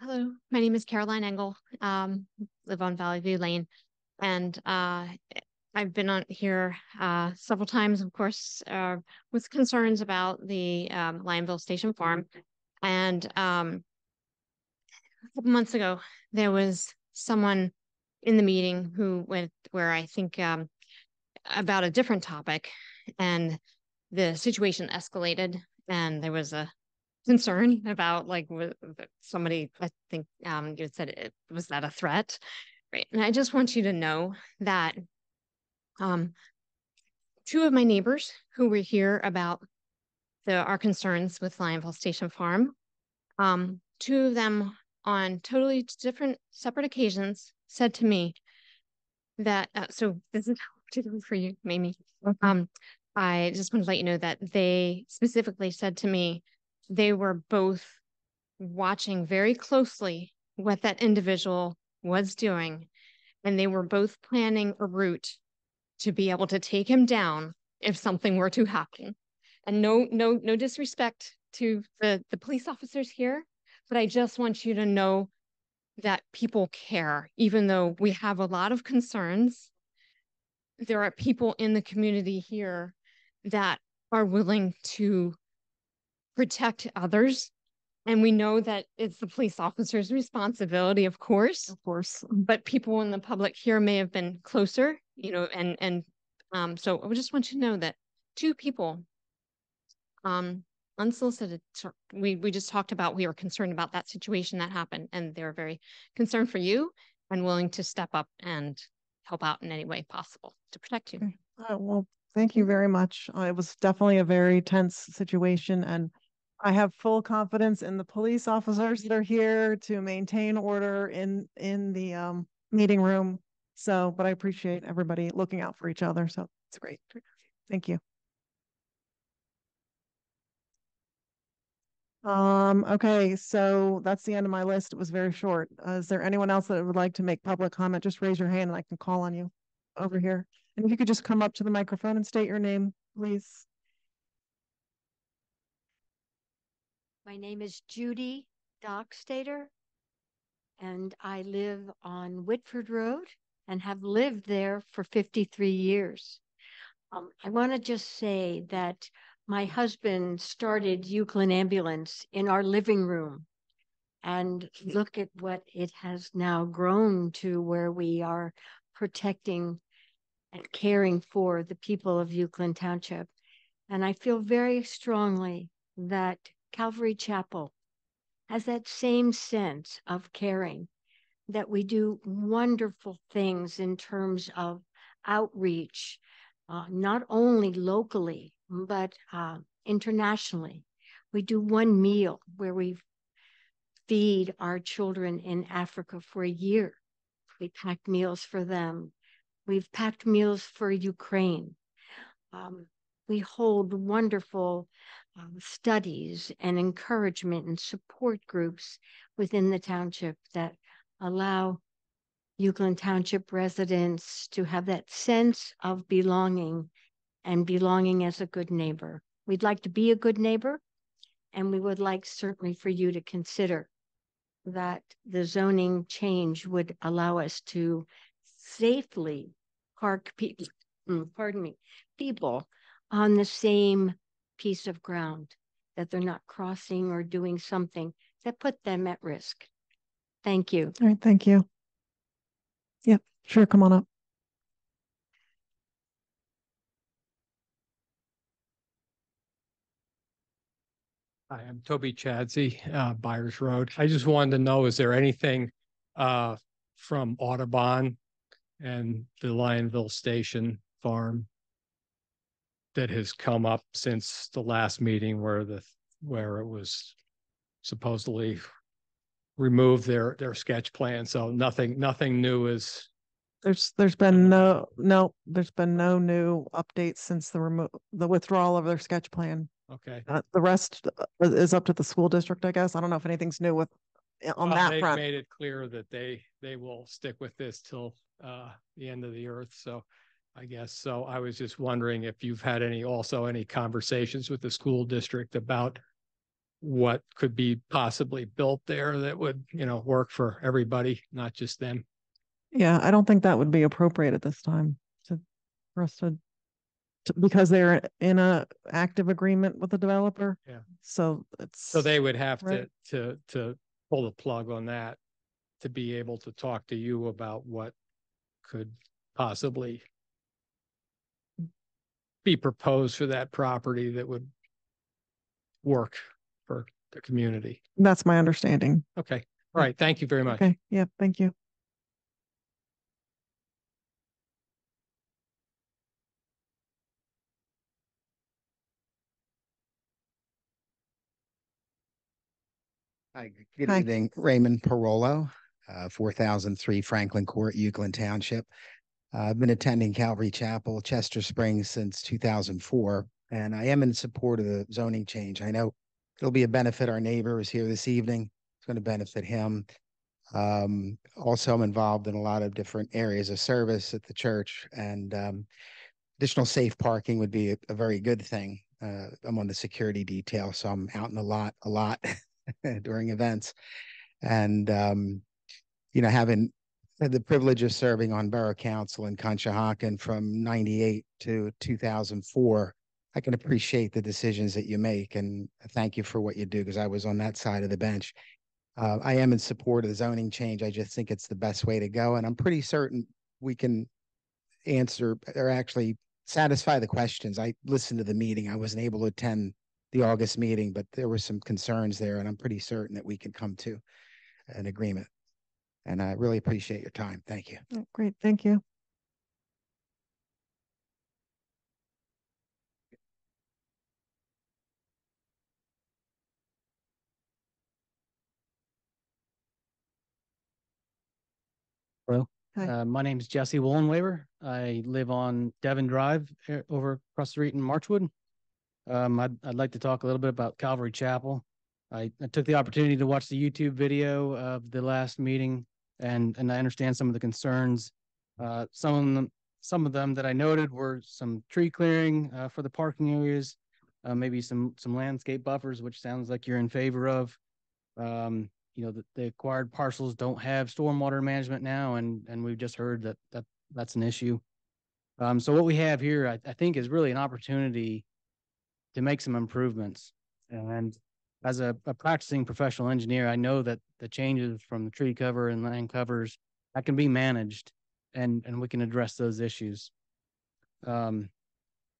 Hello, my name is Caroline Engel. Um, live on Valley View Lane, and uh, I've been on here uh, several times, of course, uh, with concerns about the um, Lionville Station Farm. And um, a couple months ago, there was someone in the meeting who went where I think um, about a different topic, and the situation escalated, and there was a concern about like somebody i think um you said it was that a threat right? And i just want you to know that um two of my neighbors who were here about the our concerns with lionville station farm um two of them on totally different separate occasions said to me that uh, so this is particularly for you mamie um i just want to let you know that they specifically said to me they were both watching very closely what that individual was doing. And they were both planning a route to be able to take him down if something were to happen. And no, no, no disrespect to the, the police officers here, but I just want you to know that people care, even though we have a lot of concerns. There are people in the community here that are willing to protect others. And we know that it's the police officer's responsibility, of course. Of course. But people in the public here may have been closer, you know, and and um, so I just want you to know that two people um unsolicited we we just talked about we were concerned about that situation that happened and they're very concerned for you and willing to step up and help out in any way possible to protect you. Uh, well, thank you very much. Uh, it was definitely a very tense situation and I have full confidence in the police officers that are here to maintain order in in the um meeting room. So, but I appreciate everybody looking out for each other. So it's great. Thank you. Um, okay, so that's the end of my list. It was very short. Uh, is there anyone else that would like to make public comment? Just raise your hand and I can call on you over here. And if you could just come up to the microphone and state your name, please. My name is Judy Dockstader, and I live on Whitford Road and have lived there for 53 years. Um, I want to just say that my husband started Uwchlan Ambulance in our living room. And look at what it has now grown to where we are protecting and caring for the people of Uwchlan Township. And I feel very strongly that Calvary Chapel has that same sense of caring, that we do wonderful things in terms of outreach, uh, not only locally, but uh, internationally. We do one meal where we feed our children in Africa for a year. We pack meals for them. We've packed meals for Ukraine. Um, we hold wonderful um, studies and encouragement and support groups within the township that allow Uwchlan Township residents to have that sense of belonging and belonging as a good neighbor. We'd like to be a good neighbor, and we would like certainly for you to consider that the zoning change would allow us to safely park people, mm, pardon me, people on the same piece of ground, that they're not crossing or doing something that put them at risk. Thank you. All right, thank you. Yep, sure, come on up. Hi, I'm Toby Chadsey, uh, Byers Road. I just wanted to know, is there anything uh, from Audubon and the Lionville Station Farm that has come up since the last meeting where the, where it was supposedly removed their, their sketch plan? So nothing, nothing new is, There's, there's been no, no, there's been no new updates since the remo, the withdrawal of their sketch plan. okay. Uh, the rest uh, is up to the school district, I guess. I don't know if anything's new with, on Well, that they've front. Made it clear that they, they will stick with this till uh, the end of the earth. So I guess, so I was just wondering if you've had any, also any conversations with the school district about what could be possibly built there that would, you know, work for everybody, not just them. Yeah, I don't think that would be appropriate at this time to, for us to, to- because they're in a active agreement with the developer. Yeah. So it's. So they would have to, to, to pull the plug on that to be able to talk to you about what could possibly be proposed for that property that would work for the community. That's my understanding. Okay, all right, thank you very much. Okay, yeah, thank you. Hi, good Hi. evening. Raymond Parolo, uh, four thousand three Franklin Court, Uwchlan Township. Uh, I've been attending Calvary Chapel, Chester Springs since two thousand four, and I am in support of the zoning change. I know it'll be a benefit. Our neighbor is here this evening. It's going to benefit him. Um, also, I'm involved in a lot of different areas of service at the church, and um, additional safe parking would be a, a very good thing. Uh, I'm on the security detail, so I'm out in the lot a lot during events, and um, you know, having had the privilege of serving on borough council in Conshohocken from 98 to 2004. I can appreciate the decisions that you make and thank you for what you do because I was on that side of the bench. Uh, I am in support of the zoning change. I just think it's the best way to go. And I'm pretty certain we can answer or actually satisfy the questions. I listened to the meeting. I wasn't able to attend the August meeting, but there were some concerns there and I'm pretty certain that we can come to an agreement. And I really appreciate your time. Thank you. Yeah, Great, thank you. Hello, Hi. uh, my name is Jesse Wollenweber. I live on Devon Drive eh, over across the street in Marchwood. Um, I'd, I'd like to talk a little bit about Calvary Chapel. I, I took the opportunity to watch the YouTube video of the last meeting and, and I understand some of the concerns. Uh, some of them, some of them that I noted were some tree clearing, uh, for the parking areas, uh, maybe some, some landscape buffers, which sounds like you're in favor of. Um, you know, the, the acquired parcels don't have stormwater management now, and, and we've just heard that, that that's an issue. Um, so what we have here, I, I think is really an opportunity to make some improvements. And as a, a practicing professional engineer, I know that the changes from the tree cover and land covers that can be managed and, and we can address those issues. Um,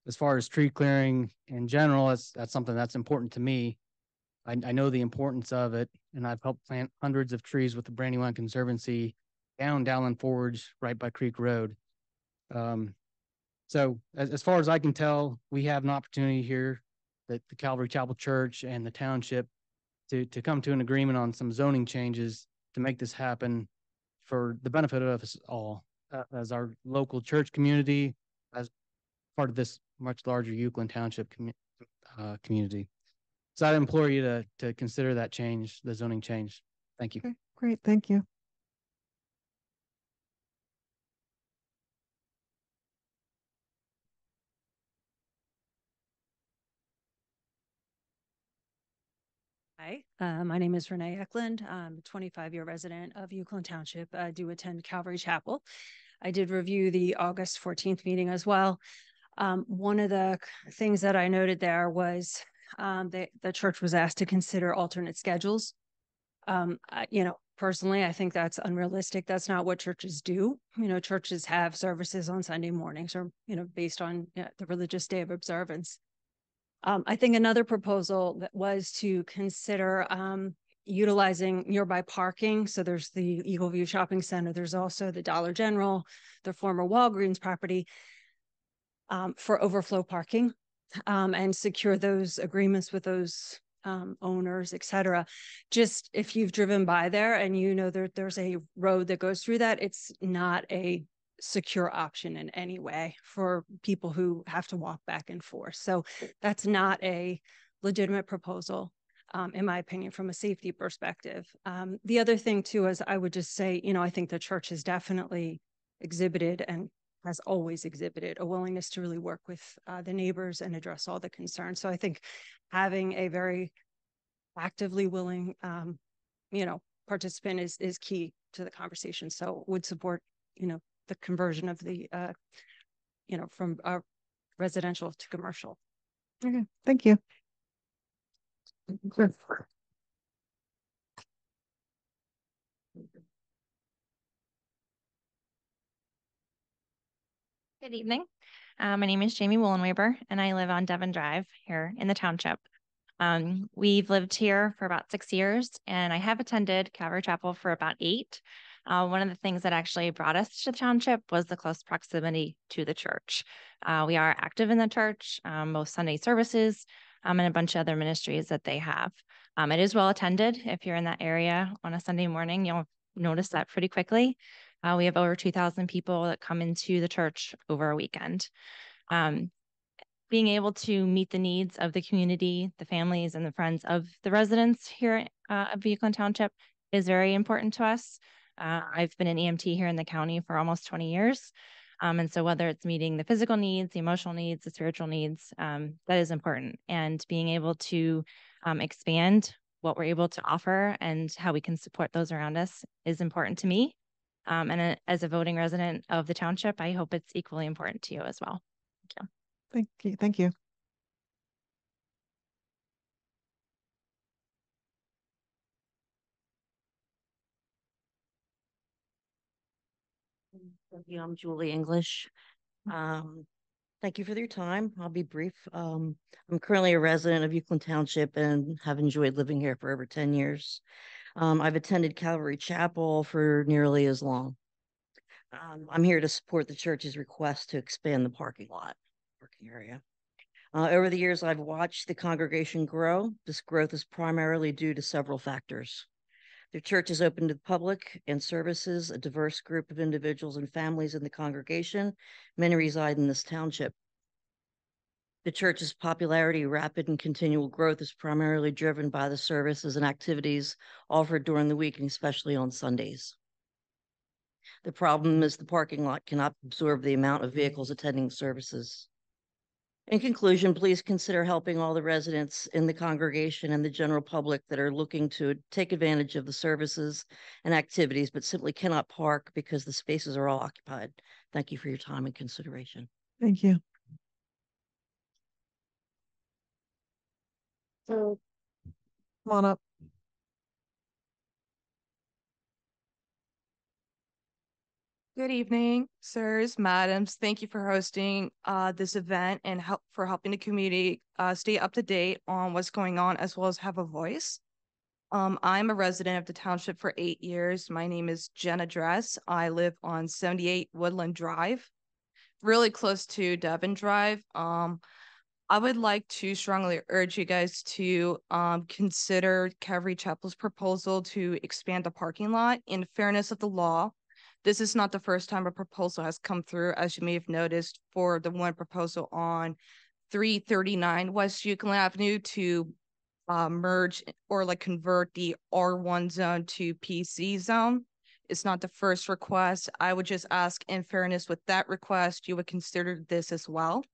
as far as tree clearing in general, that's, that's something that's important to me. I, I know the importance of it, and I've helped plant hundreds of trees with the Brandywine Conservancy down Dowlin Forge, right by Creek Road. Um, so as, as far as I can tell, we have an opportunity here that the Calvary Chapel Church and the township to, to come to an agreement on some zoning changes to make this happen for the benefit of us all uh, as our local church community, as part of this much larger Uwchlan Township uh, community. So I implore you to, to consider that change, the zoning change. Thank you. Okay, great, thank you. Hi, uh, my name is Renee Eklund. I'm a 25 year resident of Uwchlan Township. I do attend Calvary Chapel. I did review the August 14th meeting as well. Um, one of the things that I noted there was um, the, church was asked to consider alternate schedules. Um, I, you know, personally, I think that's unrealistic. That's not what churches do. You know, churches have services on Sunday mornings or, you know, based on you know, the religious day of observance. Um, I think another proposal that was to consider um, utilizing nearby parking. So there's the Eagle View Shopping Center. There's also the Dollar General, the former Walgreens property um, for overflow parking um, and secure those agreements with those um, owners, et cetera. Just if you've driven by there and you know that there's a road that goes through that, it's not a secure option in any way for people who have to walk back and forth. So that's not a legitimate proposal. Um, in my opinion, from a safety perspective. Um, the other thing too is I would just say, you know, I think the church has definitely exhibited and has always exhibited a willingness to really work with uh, the neighbors and address all the concerns. So I think having a very actively willing, um, you know, participant is is key to the conversation. So would support, you know, the conversion of the, uh, you know, from uh, residential to commercial. Okay, thank you. Sure. Good evening. Uh, my name is Jamie Wollenweber, and I live on Devon Drive here in the township. Um, we've lived here for about six years, and I have attended Calvary Chapel for about eight. Uh, one of the things that actually brought us to the township was the close proximity to the church. Uh, we are active in the church, um, most Sunday services, um, and a bunch of other ministries that they have. Um, it is well attended. If you're in that area on a Sunday morning, you'll notice that pretty quickly. Uh, we have over 2,000 people that come into the church over a weekend. Um, being able to meet the needs of the community, the families, and the friends of the residents here uh, of Uwchlan Township is very important to us. Uh, I've been an EMT here in the county for almost 20 years. Um, and so whether it's meeting the physical needs, the emotional needs, the spiritual needs, um, that is important. And being able to um, expand what we're able to offer and how we can support those around us is important to me. Um, and a, as a voting resident of the township, I hope it's equally important to you as well. Thank you. Thank you. Thank you. Thank you. I'm Julie English. Um, thank you for your time. I'll be brief. Um, I'm currently a resident of Uwchlan Township and have enjoyed living here for over 10 years. Um, I've attended Calvary Chapel for nearly as long. Um, I'm here to support the church's request to expand the parking lot, parking area. Uh, over the years, I've watched the congregation grow. This growth is primarily due to several factors. The church is open to the public and services a diverse group of individuals and families in the congregation. Many reside in this township. The church's popularity, rapid and continual growth is primarily driven by the services and activities offered during the week and especially on Sundays. The problem is the parking lot cannot absorb the amount of mm-hmm. vehicles attending services. In conclusion, please consider helping all the residents in the congregation and the general public that are looking to take advantage of the services and activities, but simply cannot park because the spaces are all occupied. Thank you for your time and consideration. Thank you. So, Come on up. Good evening, sirs, madams. Thank you for hosting uh, this event and help for helping the community uh, stay up to date on what's going on as well as have a voice. Um, I'm a resident of the township for eight years. My name is Jenna Dress. I live on 78 Woodland Drive, really close to Devon Drive. Um, I would like to strongly urge you guys to um, consider Calvary Chapel's proposal to expand the parking lot in fairness of the law this is not the first time a proposal has come through, as you may have noticed, for the one proposal on 339 West Uwchlan Avenue to uh, merge or like convert the R1 zone to PC zone. It's not the first request. I would just ask in fairness with that request, you would consider this as well.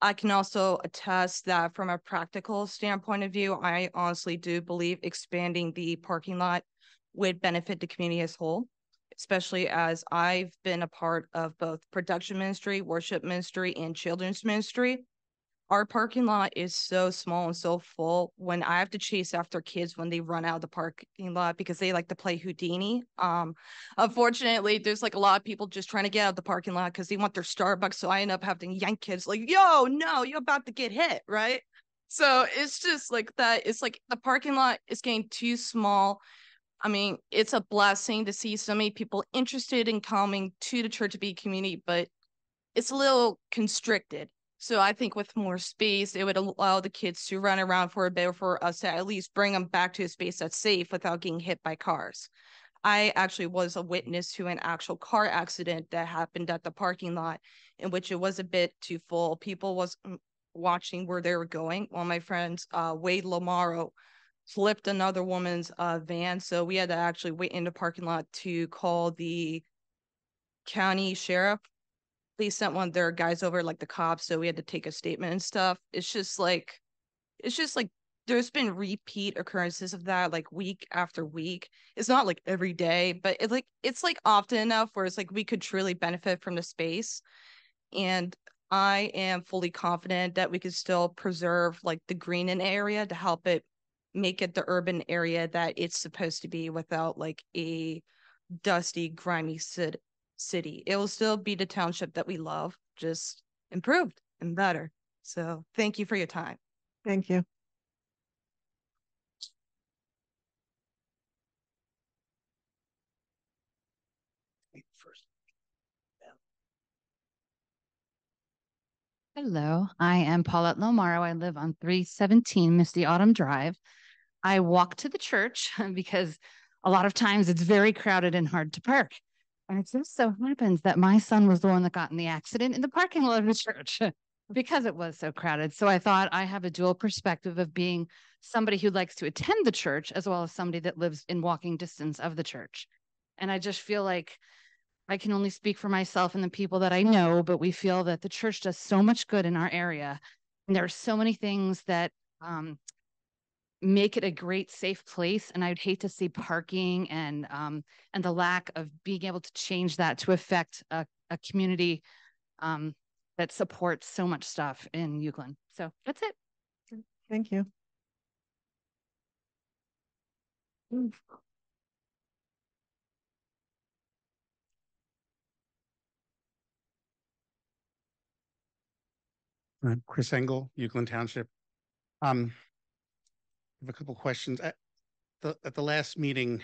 I can also attest that from a practical standpoint of view, I honestly do believe expanding the parking lot would benefit the community as whole especially as I've been a part of both production ministry, worship ministry, and children's ministry. Our parking lot is so small and so full when I have to chase after kids when they run out of the parking lot because they like to play Houdini. Um, unfortunately, there's like a lot of people just trying to get out of the parking lot because they want their Starbucks. So I end up having yank kids like, yo, no, you're about to get hit, right? So it's just like that. It's like the parking lot is getting too small I mean, it's a blessing to see so many people interested in coming to the Church of Be community, but it's a little constricted. So I think with more space, it would allow the kids to run around for a bit for us to at least bring them back to a space that's safe without getting hit by cars. I actually was a witness to an actual car accident that happened at the parking lot in which it was a bit too full. People was mm, watching where they were going. One of my friends, uh, Wade Lamaro, flipped another woman's uh, van. So we had to actually wait in the parking lot to call the county sheriff. They sent one of their guys over, like the cops. So we had to take a statement and stuff. It's just like, it's just like there's been repeat occurrences of that like week after week. It's not like every day, but it's like it's like often enough where it's like we could truly benefit from the space. And I am fully confident that we could still preserve like the green in area to help it make it the urban area that it's supposed to be without like a dusty, grimy city. It will still be the township that we love, just improved and better. So thank you for your time. Thank you. Hello, I am Paulette Lomaro. I live on 317 Misty Autumn Drive. I walk to the church because a lot of times it's very crowded and hard to park. And it just so happens that my son was the one that got in the accident in the parking lot of the church. because it was so crowded. So I thought I have a dual perspective of being somebody who likes to attend the church as well as somebody that lives in walking distance of the church. And I just feel like I can only speak for myself and the people that I know, but we feel that the church does so much good in our area. And there are so many things that um, make it a great safe place and i'd hate to see parking and um and the lack of being able to change that to affect a, a community um that supports so much stuff in Uwchlan. So that's it. Thank you. Uh, Chris Engel, Uwchlan Township. Um, I have a couple questions. At the, at the last meeting,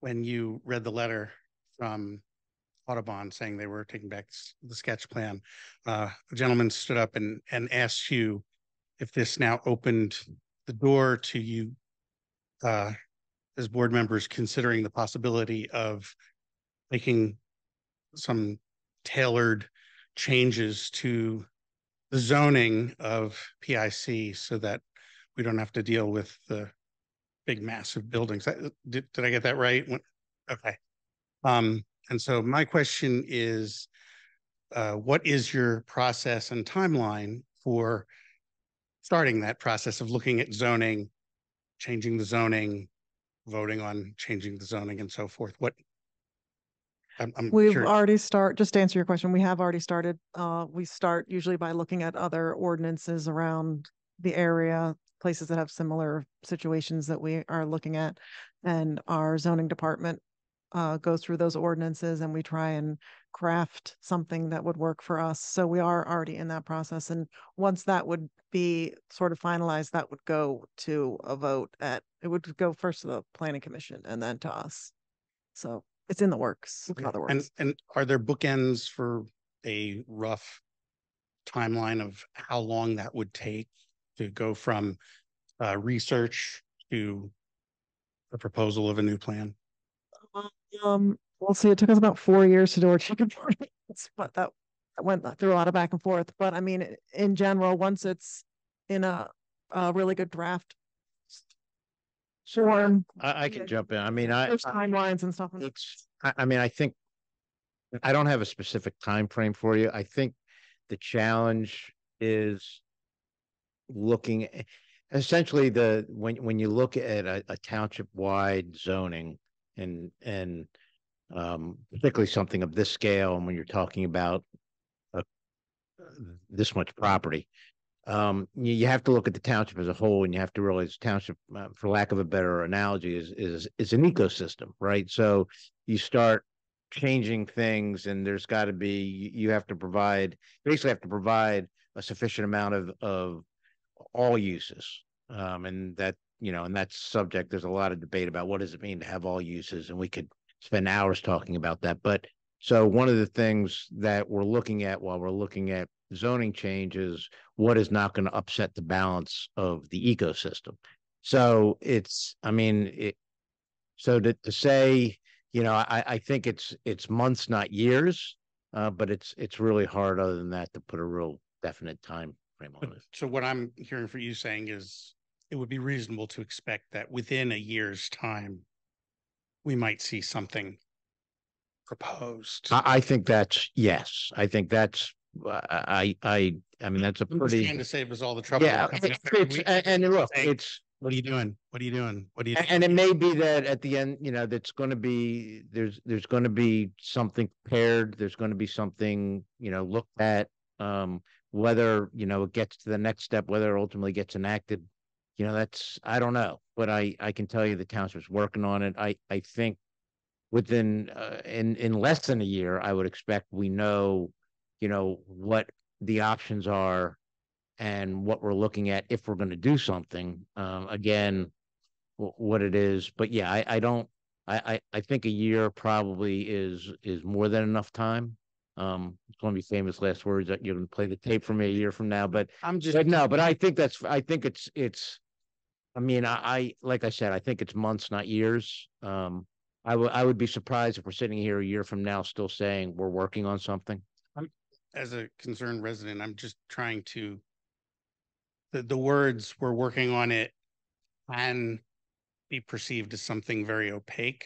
when you read the letter from Audubon saying they were taking back the sketch plan, uh, a gentleman stood up and, and asked you if this now opened the door to you uh, as board members considering the possibility of making some tailored changes to the zoning of PIC so that we don't have to deal with the big massive buildings. Did, did I get that right? Okay. Um, and so my question is, uh, what is your process and timeline for starting that process of looking at zoning, changing the zoning, voting on changing the zoning and so forth? What I'm, I'm We've curious. already start, just to answer your question, we have already started. Uh, we start usually by looking at other ordinances around the area, places that have similar situations that we are looking at. And our zoning department uh, go through those ordinances and we try and craft something that would work for us. So we are already in that process. And once that would be sort of finalized, that would go to a vote at, it would go first to the planning commission and then to us. So it's in the works, in other And, and are there bookends for a rough timeline of how long that would take to go from uh, research to a proposal of a new plan? Um, we'll see, it took us about four years to do our chicken ordinance, but that that went through a lot of back and forth. But I mean, in general, once it's in a, a really good draft form, I, I can jump in. I mean, I. there's I- timelines and stuff. It's, I, I mean, I think, I don't have a specific time frame for you. I think the challenge is looking, essentially the, when, when you look at a, a township-wide zoning and, and um, particularly something of this scale, and when you're talking about a, this much property, um, you, you have to look at the township as a whole, and you have to realize township, uh, for lack of a better analogy, is is is an ecosystem, right? So you start changing things, and there's got to be you, you have to provide basically have to provide a sufficient amount of of all uses, um, and that you know, and that subject. There's a lot of debate about what does it mean to have all uses, and we could spend hours talking about that. But so one of the things that we're looking at while we're looking at zoning changes, what is not going to upset the balance of the ecosystem. So it's, I mean, it, so to, to say, you know, I, I think it's, it's months, not years. Uh, but it's, it's really hard other than that to put a real definite time frame on it. So what I'm hearing for you saying is it would be reasonable to expect that within a year's time, we might see something proposed. I, I think that's, yes, I think that's, I, I, I, I mean, that's a I'm just pretty. trying to save us all the trouble. Yeah, it's, it's, week and, and look, saying, it's, What are you doing? What are you doing? What are you? A- And it may be that at the end, you know, that's gonna be, there's, there's gonna be something paired, there's gonna be something, you know, looked at. Um, whether, you know, it gets to the next step, whether it ultimately gets enacted, you know, that's, I don't know. But I, I can tell you the township's working on it. I, I think within, uh, in, in less than a year, I would expect we know, you know, what the options are and what we're looking at if we're gonna do something. Um, again, what it is, but yeah, I, I don't, I, I, I think a year probably is, is more than enough time. Um, it's gonna be famous last words that you're gonna play the tape for me a year from now, but I'm just. but no, but I think that's, I think it's, it's, I mean, I, I, like I said, I think it's months, not years. Um, I would, I would be surprised if we're sitting here a year from now still saying we're working on something. as a concerned resident, I'm just trying to, the, the words, we're working on it can be perceived as something very opaque.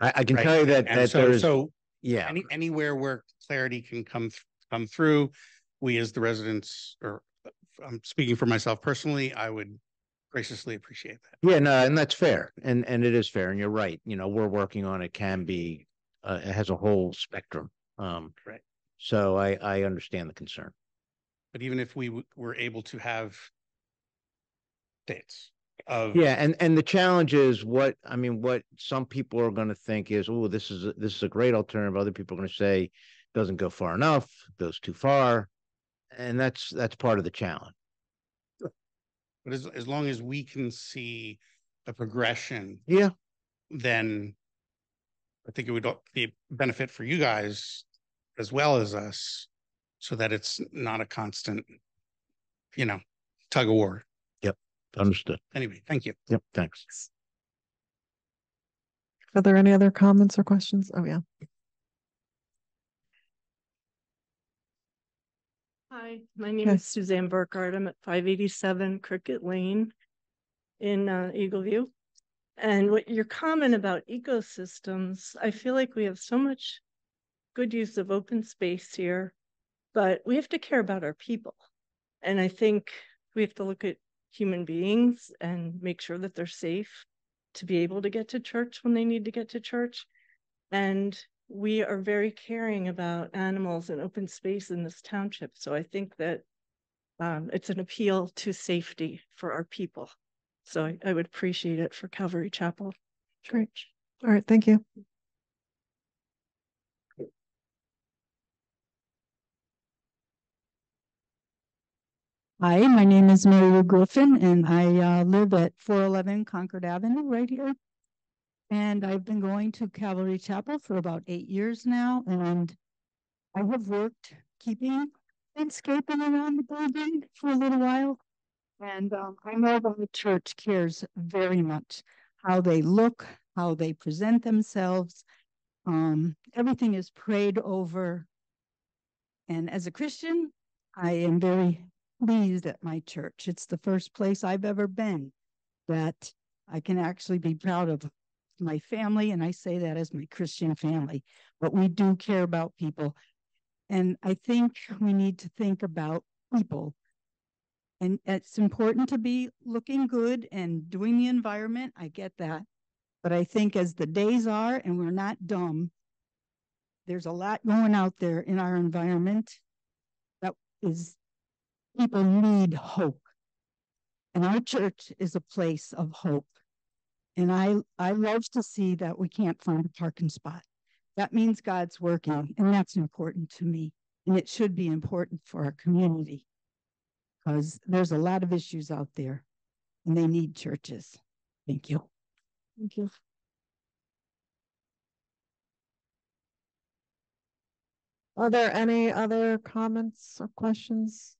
I, I can right? tell you that, And that so, there's, so yeah, any, anywhere where clarity can come, come through, we as the residents, or I'm speaking for myself personally, I would graciously appreciate that. yeah, no, and that's fair. And, and it is fair. And you're right. You know, we're working on it can be, uh, it has a whole spectrum. Um, Right. so I, I understand the concern. But even if we w- were able to have dates of. Yeah, and and the challenge is what I mean, what some people are gonna think is, oh, this is a- this is a great alternative. Other people are gonna say doesn't go far enough, goes too far. And that's that's part of the challenge. But as, as long as we can see a progression. Yeah. Then I think it would be a benefit for you guys as well as us, so that it's not a constant, you know, tug of war. Yep, understood. Anyway, thank you. Yep, thanks. Are there any other comments or questions? Oh, yeah. Hi, my name is Suzanne Burkhardt. I'm at five eighty-seven Cricket Lane in uh, Eagle View. And what your comment about ecosystems, I feel like we have so much good use of open space here, but we have to care about our people. And I think we have to look at human beings and make sure that they're safe to be able to get to church when they need to get to church. And we are very caring about animals and open space in this township. So I think that um, it's an appeal to safety for our people. So I, I would appreciate it for Calvary Chapel Church. All right, thank you. Hi, my name is Mary Lou Griffin and I uh, live at four eleven Concord Avenue right here. And I've been going to Calvary Chapel for about eight years now and I have worked keeping landscaping around the building for a little while. And um, I know that the church cares very much how they look, how they present themselves. Um, everything is prayed over. And as a Christian, I am very pleased at my church. It's the first place I've ever been that I can actually be proud of my family. And I say that as my Christian family, but we do care about people. And I think we need to think about people. And it's important to be looking good and doing the environment. I get that. But I think as the days are, and we're not dumb, there's a lot going out there in our environment that is people need hope. And our church is a place of hope. And I, I love to see that we can't find a parking spot. That means God's working, and that's important to me. And it should be important for our community because there's a lot of issues out there and they need churches. Thank you. Thank you. Are there any other comments or questions?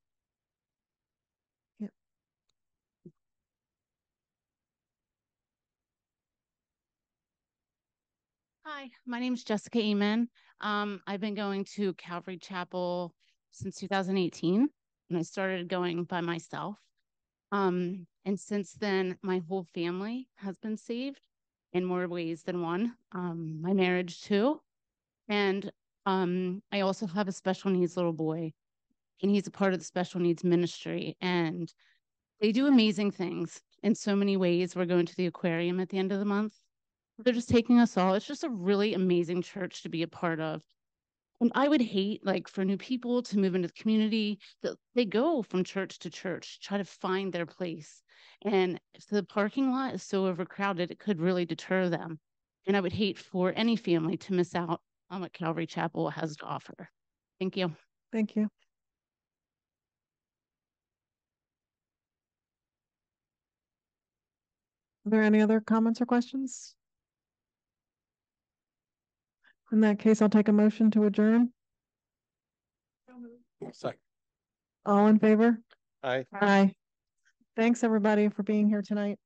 Hi, my name is Jessica Eman. Um, I've been going to Calvary Chapel since 2018, and I started going by myself. Um, and since then, my whole family has been saved in more ways than one. Um, my marriage too, and um, I also have a special needs little boy, and he's a part of the special needs ministry, and they do amazing things in so many ways. We're going to the aquarium at the end of the month they're just taking us all. It's just a really amazing church to be a part of. And I would hate like for new people to move into the community that they go from church to church, try to find their place. And if the parking lot is so overcrowded, it could really deter them. And I would hate for any family to miss out on what Calvary Chapel has to offer. Thank you. Thank you. Are there any other comments or questions? In that case, I'll take a motion to adjourn. Second. All in favor? Aye. Aye. Thanks, everybody, for being here tonight.